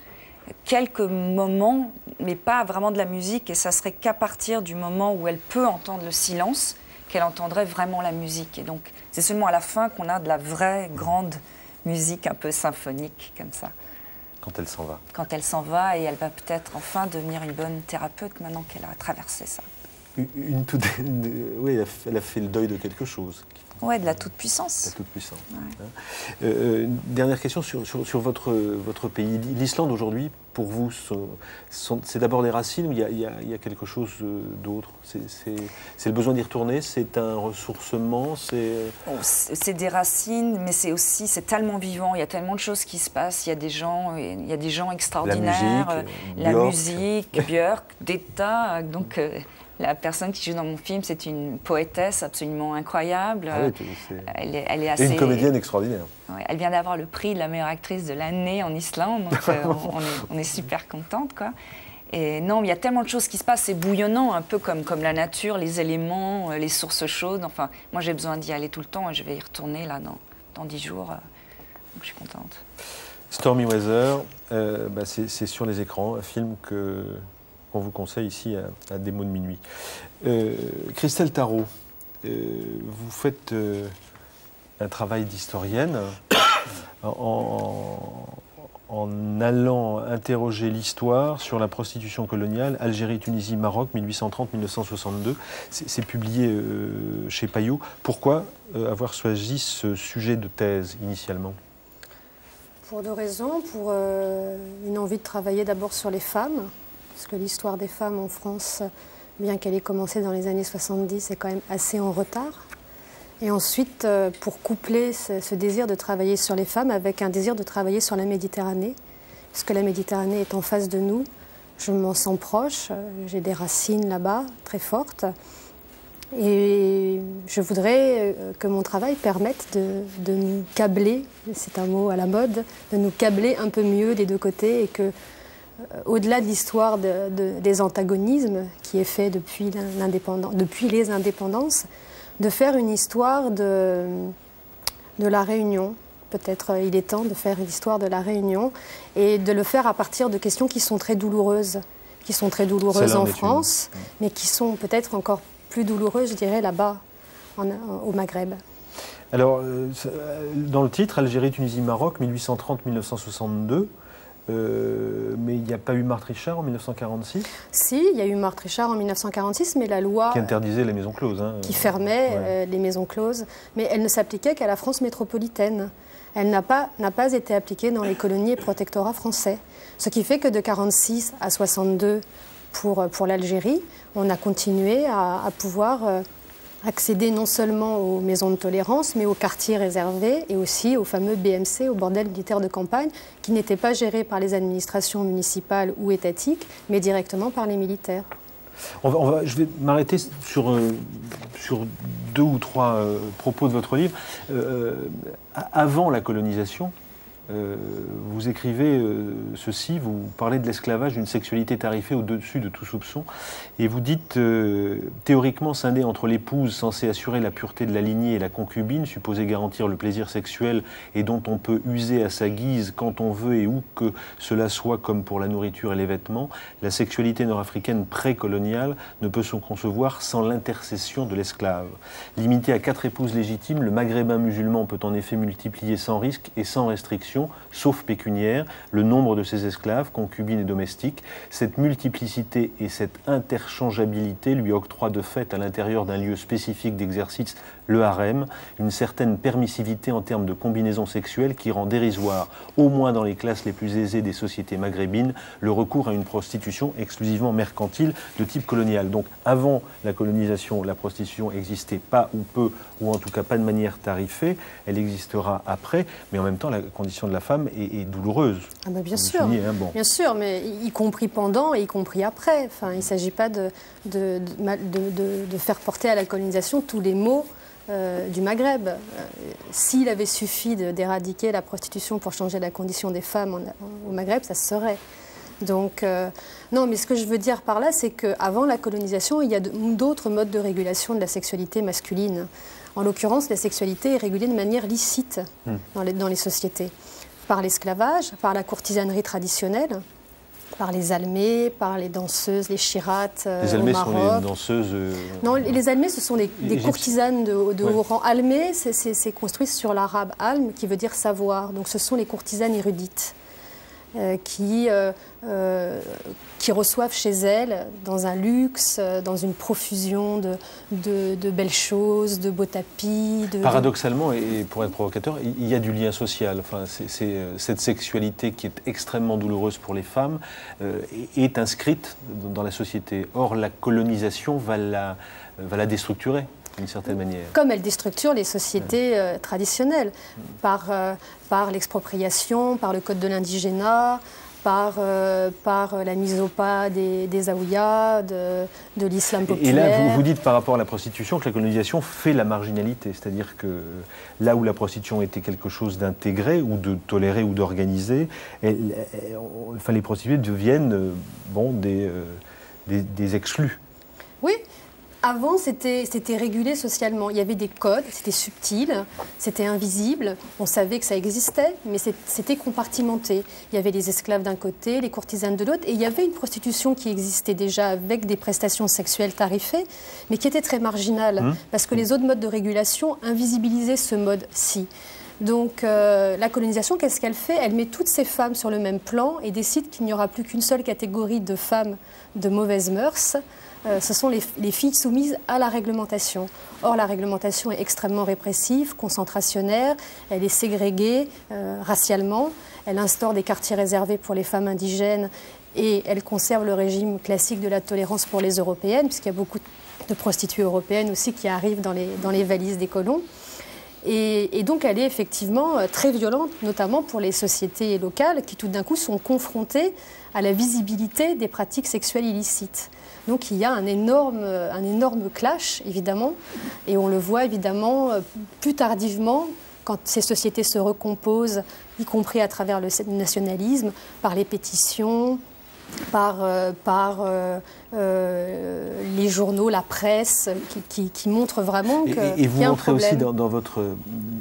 quelques moments, mais pas vraiment de la musique, et ça serait qu'à partir du moment où elle peut entendre le silence qu'elle entendrait vraiment la musique. Et donc, c'est seulement à la fin qu'on a de la vraie grande musique un peu symphonique comme ça. Quand elle s'en va. Quand elle s'en va, et elle va peut-être enfin devenir une bonne thérapeute maintenant qu'elle a traversé ça. Une, toute- oui, elle a, fait, le deuil de quelque chose. Ouais, de la toute-puissance. La toute puissance. Hein. Euh, une dernière question sur, sur- sur votre, votre pays. L'Islande aujourd'hui, pour vous, c'est d'abord des racines ou il y a, il y a- il y a quelque chose euh, d'autre? C'est c'est- c'est le besoin d'y retourner? C'est un ressourcement? C'est Oh, des racines, mais c'est aussi, c'est tellement vivant, il y a tellement de choses qui se passent, il y a des gens, il y a des gens extraordinaires, musique, euh, la Björk. musique, Björk, d'État, donc euh, la personne qui joue dans mon film, c'est une poétesse absolument incroyable. Ah oui, c'est- elle, est, elle est et assez... une comédienne extraordinaire. Ouais, elle vient d'avoir le prix de la meilleure actrice de l'année en Islande, donc euh, on, est, on est super contente, quoi. Et non, il y a tellement de choses qui se passent, c'est bouillonnant, un peu comme, comme la nature, les éléments, euh, les sources chaudes. Enfin, moi j'ai besoin d'y aller tout le temps et je vais y retourner là dans, dans 10 jours. euh, donc je suis contente. Stormy Weather, euh, bah, c'est sur les écrans, un film que qu'on vous conseille ici à, à des mots de minuit. Euh, Christelle Tarot, euh, vous faites euh, un travail d'historienne en, allant interroger l'histoire sur la prostitution coloniale, Algérie, Tunisie, Maroc, 1830-1962. C'est publié chez Payot. Pourquoi avoir choisi ce sujet de thèse initialement? Pour deux raisons. Pour une envie de travailler d'abord sur les femmes, parce que l'histoire des femmes en France, bien qu'elle ait commencé dans les années 70, est quand même assez en retard. Et ensuite, euh, pour coupler ce, désir de travailler sur les femmes avec un désir de travailler sur la Méditerranée, parce que la Méditerranée est en face de nous, je m'en sens proche, euh, j'ai des racines là-bas très fortes. Et je voudrais euh, que mon travail permette de, de nous câbler, c'est un mot à la mode, de nous câbler un peu mieux des deux côtés et que, au-delà de l'histoire de- de- des antagonismes qui est fait depuis, les indépendances, de faire une histoire de, de la Réunion. Peut-être euh, il est temps de faire une histoire de la Réunion et de le faire à partir de questions qui sont très douloureuses, qui sont très douloureuses en une. France, mais qui sont peut-être encore plus douloureuses, je dirais, là-bas, au Maghreb. Alors, euh, euh, dans le titre, Algérie, Tunisie, Maroc, 1830-1962, euh, mais il n'y a pas eu Marthe Richard en 1946 Si, il y a eu Marthe Richard en 1946, mais la loi qui interdisait les maisons closes. hein. qui fermait Ouais. euh, les maisons closes, mais elle ne s'appliquait qu'à la France métropolitaine. Elle n'a pas, n'a pas été appliquée dans les colonies et protectorats français. Ce qui fait que de 46 à 62 pour, pour l'Algérie, on a continué à, à pouvoir euh, accéder non seulement aux maisons de tolérance, mais aux quartiers réservés et aussi aux fameux BMC, aux bordels militaires de campagne, qui n'étaient pas gérés par les administrations municipales ou étatiques, mais directement par les militaires. Je vais m'arrêter sur, euh, sur deux ou trois euh, propos de votre livre. Euh, avant la colonisation, euh, vous écrivez euh, ceci, vous parlez de l'esclavage, d'une sexualité tarifée au-dessus de tout soupçon, et vous dites, euh, théoriquement scindé entre l'épouse censée assurer la pureté de la lignée et la concubine, supposée garantir le plaisir sexuel et dont on peut user à sa guise quand on veut et où que cela soit comme pour la nourriture et les vêtements, la sexualité nord-africaine précoloniale ne peut se concevoir sans l'intercession de l'esclave. Limité à quatre épouses légitimes, le maghrébin musulman peut en effet multiplier sans risque et sans restriction, sauf pécuniaire, le nombre de ses esclaves, concubines et domestiques. Cette multiplicité et cette interchangeabilité lui octroient de fait à l'intérieur d'un lieu spécifique d'exercice, le harem, une certaine permissivité en termes de combinaison sexuelle qui rend dérisoire, au moins dans les classes les plus aisées des sociétés maghrébines, le recours à une prostitution exclusivement mercantile de type colonial. Donc avant la colonisation, la prostitution existait pas ou peu, ou en tout cas pas de manière tarifée, elle existera après, mais en même temps la condition de la femme est, est douloureuse. Ah bah bien sûr, soulignez, hein, bon. bien sûr, mais y compris pendant et y compris après. Enfin, il ne s'agit pas de, de, de mal- de- de- de faire porter à la colonisation tous les maux euh, du Maghreb. Euh, S'il avait suffi d'éradiquer la prostitution pour changer la condition des femmes en- au Maghreb, ça se serait. Donc, euh, non, mais ce que je veux dire par là, c'est qu'avant la colonisation, il y a d'autres modes de régulation de la sexualité masculine. En l'occurrence, la sexualité est régulée de manière licite Hmm. dans les, dans les sociétés. Par l'esclavage, par la courtisanerie traditionnelle, par les almées, par les danseuses, les chirates euh, Les au Almées sont des danseuses. euh, Non, les almées, ce sont des, courtisanes de, de Ouais. haut rang. Almée, c'est- construit sur l'arabe alm, qui veut dire savoir. Donc ce sont les courtisanes érudites euh, qui, qui reçoivent chez elles, dans un luxe, euh, dans une profusion de, de- de belles choses, de beaux tapis. De, Paradoxalement, et pour être provocateur, il y a du lien social. Enfin, c'est, euh, cette sexualité qui est extrêmement douloureuse pour les femmes euh, est inscrite dans la société. Or, la colonisation va la, va la déstructurer d'une certaine manière. comme elle déstructure les sociétés euh, traditionnelles, par, euh, par l'expropriation, par le code de l'indigénat, par, euh, par la mise au pas des, des Aouïas, de, de l'islam populaire. Et là, vous, vous dites par rapport à la prostitution que la colonisation fait la marginalité. C'est-à-dire que là où la prostitution était quelque chose d'intégré ou de toléré ou d'organisé, enfin, les prostituées deviennent euh, bon, des, euh, des, des exclus. Oui. Avant, c'était régulé socialement. Il y avait des codes, c'était subtil, c'était invisible. On savait que ça existait, mais c'était compartimenté. Il y avait les esclaves d'un côté, les courtisanes de l'autre, et il y avait une prostitution qui existait déjà avec des prestations sexuelles tarifées, mais qui était très marginale, Mmh. parce que les autres modes de régulation invisibilisaient ce mode-ci. Donc euh, la colonisation, qu'est-ce qu'elle fait? Elle met toutes ces femmes sur le même plan et décide qu'il n'y aura plus qu'une seule catégorie de femmes de mauvaises mœurs. Euh, ce sont les, les filles soumises à la réglementation. Or, la réglementation est extrêmement répressive, concentrationnaire, elle est ségrégée euh, racialement, elle instaure des quartiers réservés pour les femmes indigènes et elle conserve le régime classique de la tolérance pour les européennes, puisqu'il y a beaucoup de prostituées européennes aussi qui arrivent dans les, valises des colons. Et, et, donc elle est effectivement euh, très violente, notamment pour les sociétés locales qui tout d'un coup sont confrontées à la visibilité des pratiques sexuelles illicites. Donc il y a un énorme, clash, évidemment, et on le voit évidemment plus tardivement quand ces sociétés se recomposent, y compris à travers le nationalisme, par les pétitions, par, euh, euh, euh, les journaux, la presse, qui, qui, qui montrent vraiment que. Et, et vous y a un montrez aussi dans, dans votre,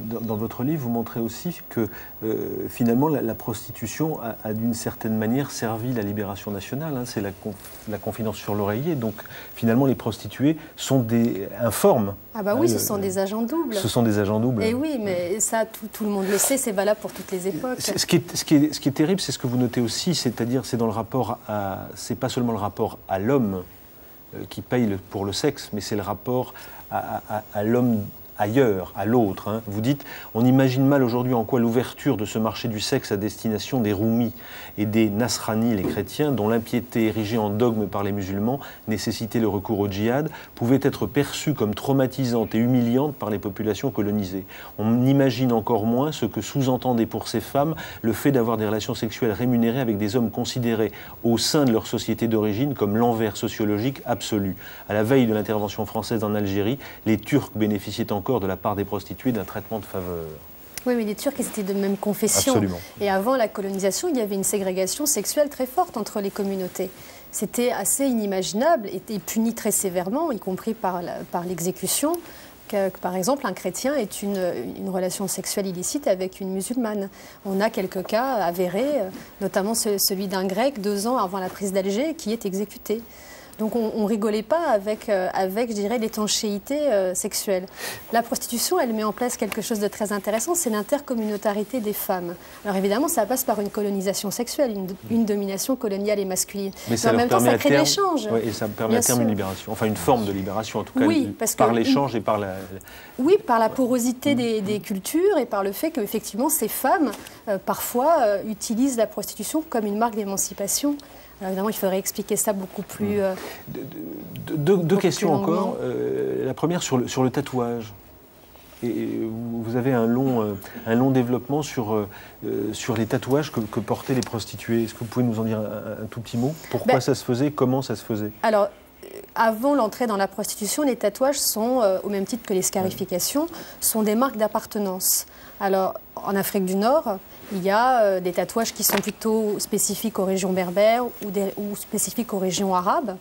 dans, dans votre livre, vous montrez aussi que euh, finalement la, la prostitution a, a d'une certaine manière servi la libération nationale. hein. C'est la, conf- la confidence sur l'oreiller. Donc finalement les prostituées sont des informes. Ah bah oui, Hein, ce sont des agents doubles. Ce sont des agents doubles. Et oui, mais ça, tout, tout le monde le sait, c'est valable pour toutes les époques. Ce ce qui est, ce qui est- ce qui est terrible, c'est ce que vous notez aussi, c'est-à-dire c'est dans le rapport à, c'est pas seulement le rapport à l'homme euh, qui paye pour le sexe, mais c'est le rapport à l'homme ailleurs, à l'autre. hein. Vous dites, on imagine mal aujourd'hui en quoi l'ouverture de ce marché du sexe à destination des Roumis et des Nasrani, les chrétiens, dont l'impiété érigée en dogme par les musulmans nécessitait le recours au djihad, pouvait être perçue comme traumatisante et humiliante par les populations colonisées. On imagine encore moins ce que sous-entendait pour ces femmes le fait d'avoir des relations sexuelles rémunérées avec des hommes considérés au sein de leur société d'origine comme l'envers sociologique absolu. À la veille de l'intervention française en Algérie, les Turcs bénéficiaient encore de la part des prostituées d'un traitement de faveur. Oui, mais les Turcs, ils étaient de même confession. Absolument. Et avant la colonisation, il y avait une ségrégation sexuelle très forte entre les communautés. C'était assez inimaginable et, puni très sévèrement, y compris par la- par l'exécution, que, que, par exemple un chrétien ait une, une relation sexuelle illicite avec une musulmane. On a quelques cas avérés, euh, notamment ce- celui d'un grec deux ans avant la prise d'Alger qui est exécuté. Donc on, on rigolait pas avec, euh, avec je dirais, l'étanchéité euh, sexuelle. La prostitution, elle met en place quelque chose de très intéressant, c'est l'intercommunautarité des femmes. Alors évidemment, ça passe par une colonisation sexuelle, une, une domination coloniale et masculine. Mais ça en même temps, ça crée l'échange. Ouais, et ça permet Bien à terme sûr. une libération, enfin une forme de libération en tout cas, Oui, parce par l'échange et par la. Oui, par la porosité des, des cultures et par le fait qu'effectivement ces femmes, euh, parfois, utilisent la prostitution comme une marque d'émancipation. Alors évidemment, il faudrait expliquer ça beaucoup plus... euh, Deux, questions encore. Euh, la première sur le, sur le tatouage. Et et vous avez un long, euh, un long développement sur, euh, sur les tatouages que, que portaient les prostituées. Est-ce que vous pouvez nous en dire un, un tout petit mot? Pourquoi Ben- ça se faisait? Comment ça se faisait? Alors, avant l'entrée dans la prostitution, les tatouages sont, euh, au même titre que les scarifications, sont des marques d'appartenance. Alors, en Afrique du Nord, il y a euh, des tatouages qui sont plutôt spécifiques aux régions berbères ou, spécifiques aux régions arabes.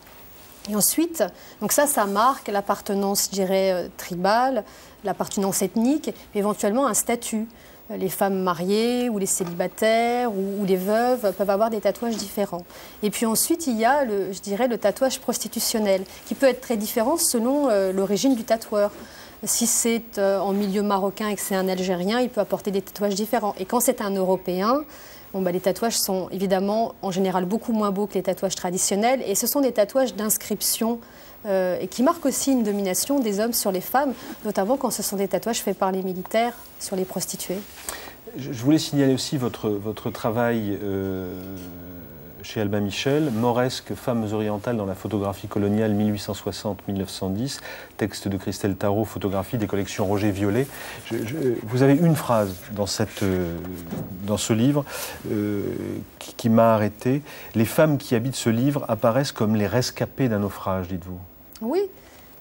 Et ensuite, donc ça, ça marque l'appartenance, dirais, euh, tribale, l'appartenance ethnique, éventuellement un statut. Euh, Les femmes mariées ou les célibataires ou, les veuves peuvent avoir des tatouages différents. Et puis ensuite, il y a, le, je dirais, le tatouage prostitutionnel, qui peut être très différent selon l'origine du tatoueur. Si c'est euh, en milieu marocain et que c'est un Algérien, il peut apporter des tatouages différents. Et quand c'est un Européen, Bon, bah, les tatouages sont évidemment en général beaucoup moins beaux que les tatouages traditionnels et ce sont des tatouages d'inscription euh, et qui marquent aussi une domination des hommes sur les femmes, notamment quand ce sont des tatouages faits par les militaires sur les prostituées. Je voulais signaler aussi votre, votre travail euh, chez Albin Michel, Moresque, Femmes orientales dans la photographie coloniale 1860-1910, texte de Christelle Tarot, photographie des collections Roger Violet. Vous avez une phrase dans, cette, euh, dans ce livre euh, qui, qui m'a arrêté. Les femmes qui habitent ce livre apparaissent comme les rescapées d'un naufrage, dites-vous. Oui,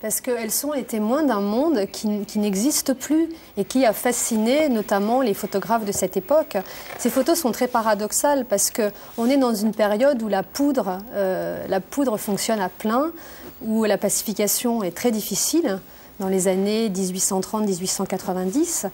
parce qu'elles sont les témoins d'un monde qui, n'existe plus et qui a fasciné notamment les photographes de cette époque. Ces photos sont très paradoxales parce qu'on est dans une période où la poudre, euh, la poudre fonctionne à plein, où la pacification est très difficile dans les années 1830-1890.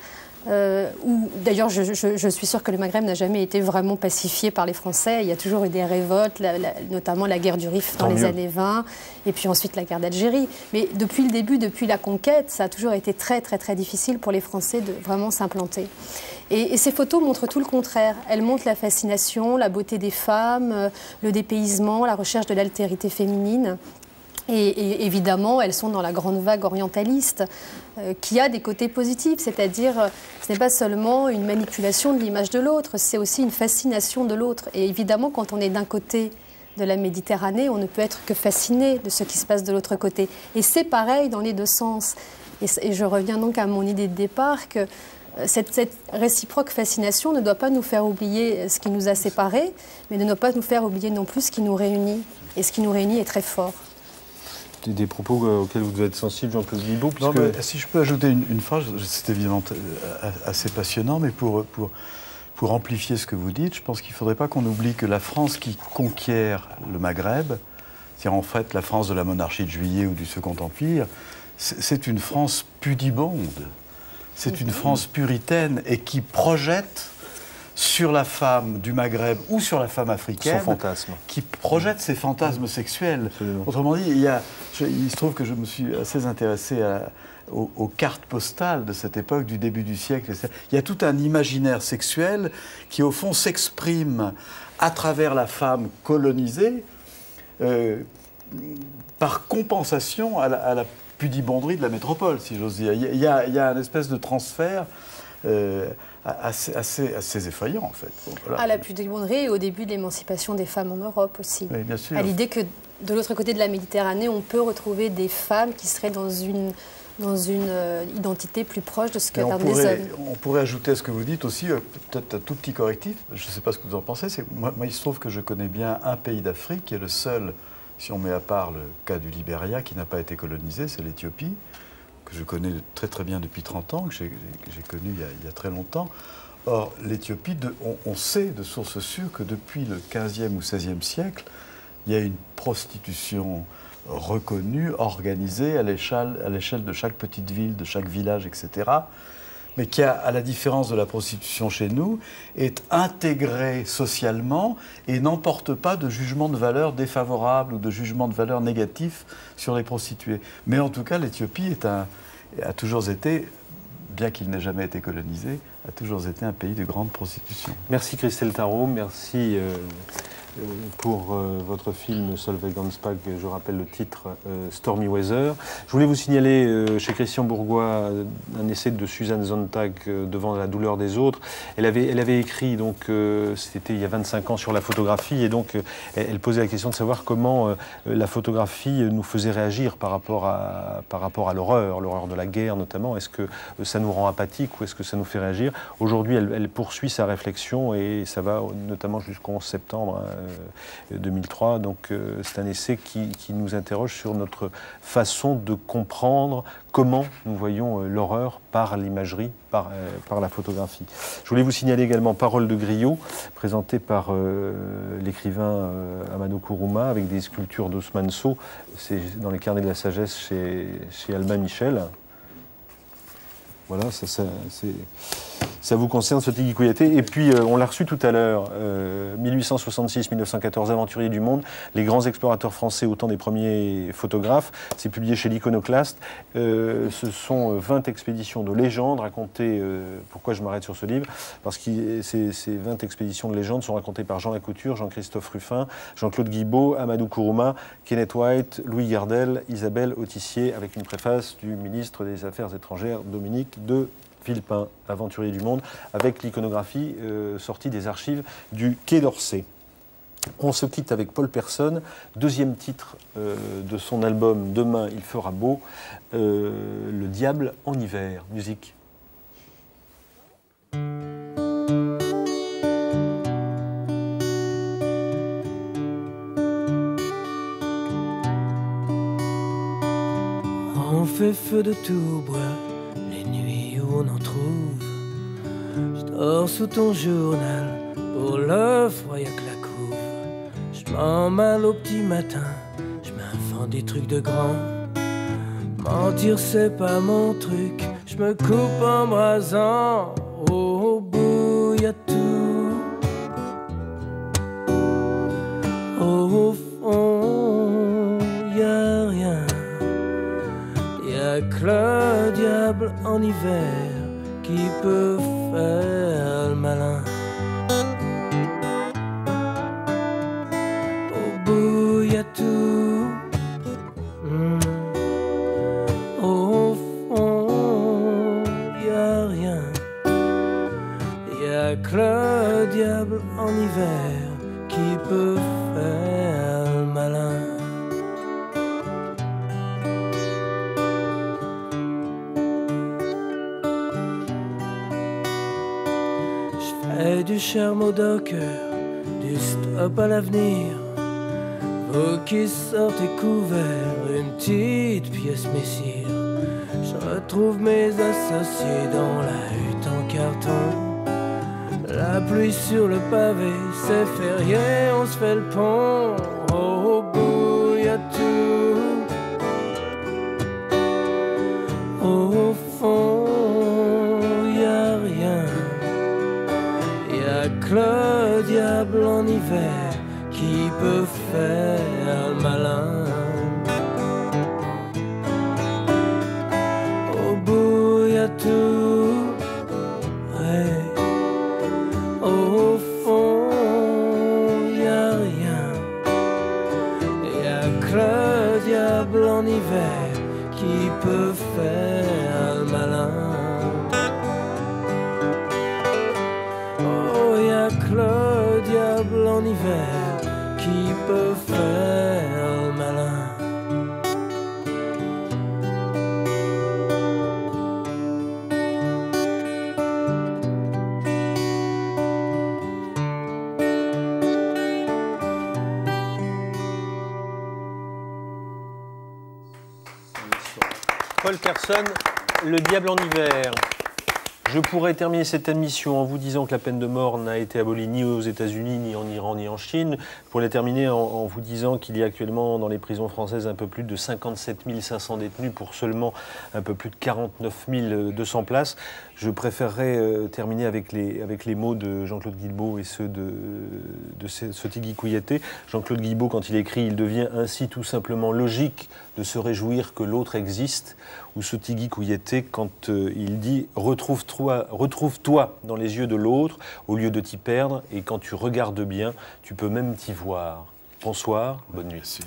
Euh, où d'ailleurs je, je- je suis sûre que le Maghreb n'a jamais été vraiment pacifié par les Français. Il y a toujours eu des révoltes, la- la- notamment la guerre du Rif dans Tant les mieux. années 20, et puis ensuite la guerre d'Algérie. Mais depuis le début, depuis la conquête, ça a toujours été très très très difficile pour les Français de vraiment s'implanter. Et, et ces photos montrent tout le contraire. Elles montrent la fascination, la beauté des femmes, euh, le dépaysement, la recherche de l'altérité féminine. Et, évidemment, elles sont dans la grande vague orientaliste, euh, qui a des côtés positifs, c'est-à-dire euh, ce n'est pas seulement une manipulation de l'image de l'autre, c'est aussi une fascination de l'autre. Et évidemment, quand on est d'un côté de la Méditerranée, on ne peut être que fasciné de ce qui se passe de l'autre côté. Et c'est pareil dans les deux sens. Et, je reviens donc à mon idée de départ que euh, cette, cette, réciproque fascination ne doit pas nous faire oublier ce qui nous a séparés, mais ne doit pas nous faire oublier non plus ce qui nous réunit. Et ce qui nous réunit est très fort. Des, des propos euh, auxquels vous devez être sensible, Jean-Claude Guibault puisque... Si je peux ajouter une, une phrase, c'est évidemment euh, assez passionnant, mais pour, pour, pour amplifier ce que vous dites, je pense qu'il ne faudrait pas qu'on oublie que la France qui conquiert le Maghreb, c'est-à-dire en fait la France de la monarchie de Juillet ou du Second Empire, c'est une France pudibonde, c'est une France puritaine et qui projette sur la femme du Maghreb ou sur la femme africaine, fantasme. qui projette ses fantasmes sexuels. Absolument. Autrement dit, il, y a, je, il, se trouve que je me suis assez intéressé à, aux, aux, cartes postales de cette époque, du début du siècle. Il y a tout un imaginaire sexuel qui, au fond, s'exprime à travers la femme colonisée euh, par compensation à la, à la, pudibonderie de la métropole, si j'ose dire. Il y, a, il y a une espèce de transfert. Euh, Assez, assez, assez, effrayant en fait. Bon, voilà. À la pudibonderie et au début de l'émancipation des femmes en Europe aussi. Bien sûr. À l'idée que de l'autre côté de la Méditerranée, on peut retrouver des femmes qui seraient dans une, dans une euh, identité plus proche de ce que on des pourrait, hommes. On pourrait ajouter à ce que vous dites aussi, euh, peut-être un tout petit correctif, je ne sais pas ce que vous en pensez, c'est moi, moi, il se trouve que je connais bien un pays d'Afrique qui est le seul, si on met à part le cas du Libéria, qui n'a pas été colonisé, c'est l'Éthiopie que je connais très très bien depuis 30 ans, que j'ai connu il y, a, très longtemps. Or, l'Éthiopie, on, on, sait de sources sûres que depuis le 15e ou 16e siècle, il y a une prostitution reconnue, organisée à l'échelle de chaque petite ville, de chaque village, etc., mais qui, à la différence de la prostitution chez nous, est intégrée socialement et n'emporte pas de jugement de valeur défavorable ou de jugement de valeur négatif sur les prostituées. Mais en tout cas, l'Éthiopie a toujours été, bien qu'il n'ait jamais été colonisé, a toujours été un pays de grande prostitution. Merci Christelle Tarot, merci euh, pour euh, votre film Solveig Gansbach, je rappelle le titre euh, Stormy Weather. Je voulais vous signaler euh, chez Christian Bourgois un essai de Suzanne Sontag devant la douleur des autres. Elle avait, écrit, donc c'était il y a 25 ans, sur la photographie et donc elle, posait la question de savoir comment la photographie nous faisait réagir par rapport à, l'horreur, l'horreur de la guerre notamment. Est-ce que ça nous rend apathique ou est-ce que ça nous fait réagir? Aujourd'hui, elle, elle, poursuit sa réflexion et ça va notamment jusqu'au 11 septembre. Hein, 2003. Donc euh, c'est un essai qui, qui, nous interroge sur notre façon de comprendre comment nous voyons euh, l'horreur par l'imagerie, par, euh, par, la photographie. Je voulais vous signaler également Parole de Griot, présentée par l'écrivain Amano Kuruma, avec des sculptures d'Osman So. C'est dans les carnets de la sagesse chez, chez Michel. Voilà, ça, ça, ça, vous concerne, ce Tigui Kouyaté. Et puis, euh, on l'a reçu tout à l'heure, euh, 1866-1914, Aventurier du monde, les grands explorateurs français, autant des premiers photographes. C'est publié chez l'Iconoclaste. Euh, ce sont 20 expéditions de légendes racontées. Euh, pourquoi je m'arrête sur ce livre? Parce que ces, ces, 20 expéditions de légendes sont racontées par Jean Lacouture, Jean-Christophe Ruffin, Jean-Claude Guibault, Amadou Kourouma, Kenneth White, Louis Gardel, Isabelle Autissier, avec une préface du ministre des Affaires étrangères, Dominique de Villepin, aventurier du monde, avec l'iconographie euh, sortie des archives du Quai d'Orsay. On se quitte avec Paul Personne, deuxième titre euh, de son album Demain il fera beau, euh, Le diable en hiver. Musique. On fait feu de tout bois on en trouve. Je dors sous ton journal, pour le froid y'a que la couve. Je m'en mal au petit matin, je m'invente des trucs de grand. Mentir c'est pas mon truc, je me coupe en brasant. Au bout y'a tout. Au fond y'a rien, y'a que en hiver qui peut faire le malin. Au bout y a tout. Mmh. Au fond y a rien. Y a que le diable en hiver cher mot du stop à l'avenir. Vous qui sortez couverts, une petite pièce messire. Je retrouve mes associés dans la hutte en carton. La pluie sur le pavé, c'est férié, on se fait le pont. Au bout, y a tout. Au diable en hiver qui diable en hiver. Je pourrais terminer cette émission en vous disant que la peine de mort n'a été abolie ni aux États-Unis, ni en Iran, ni en Chine. Pour la terminer en, vous disant qu'il y a actuellement dans les prisons françaises un peu plus de 57 500 détenus pour seulement un peu plus de 49 200 places. Je préférerais euh, terminer avec les, avec les mots de Jean-Claude Guilbeault et ceux de, de Sotigui Kouyaté. Jean-Claude Guilbeault, quand il écrit, il devient ainsi tout simplement logique de se réjouir que l'autre existe, ou Sotigui Kouyeté quand euh, il dit retrouve-toi, retrouve-toi dans les yeux de l'autre au lieu de t'y perdre, et quand tu regardes bien, tu peux même t'y voir. Bonsoir, bonne nuit.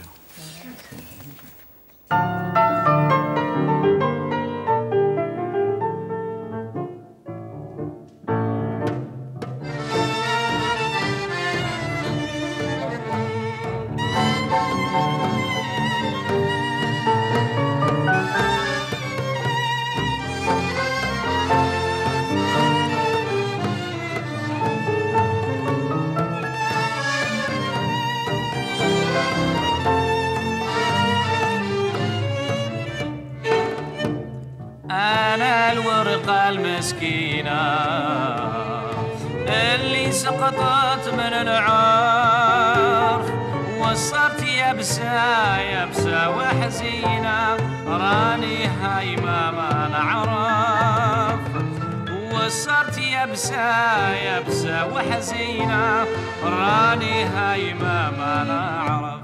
المسكينة. اللي سقطت من العار وصرت يبسة يبسة وحزينة. راني هايمة ما نعرف وصرت يبسة يبسة وحزينة. راني هايمة ما نعرف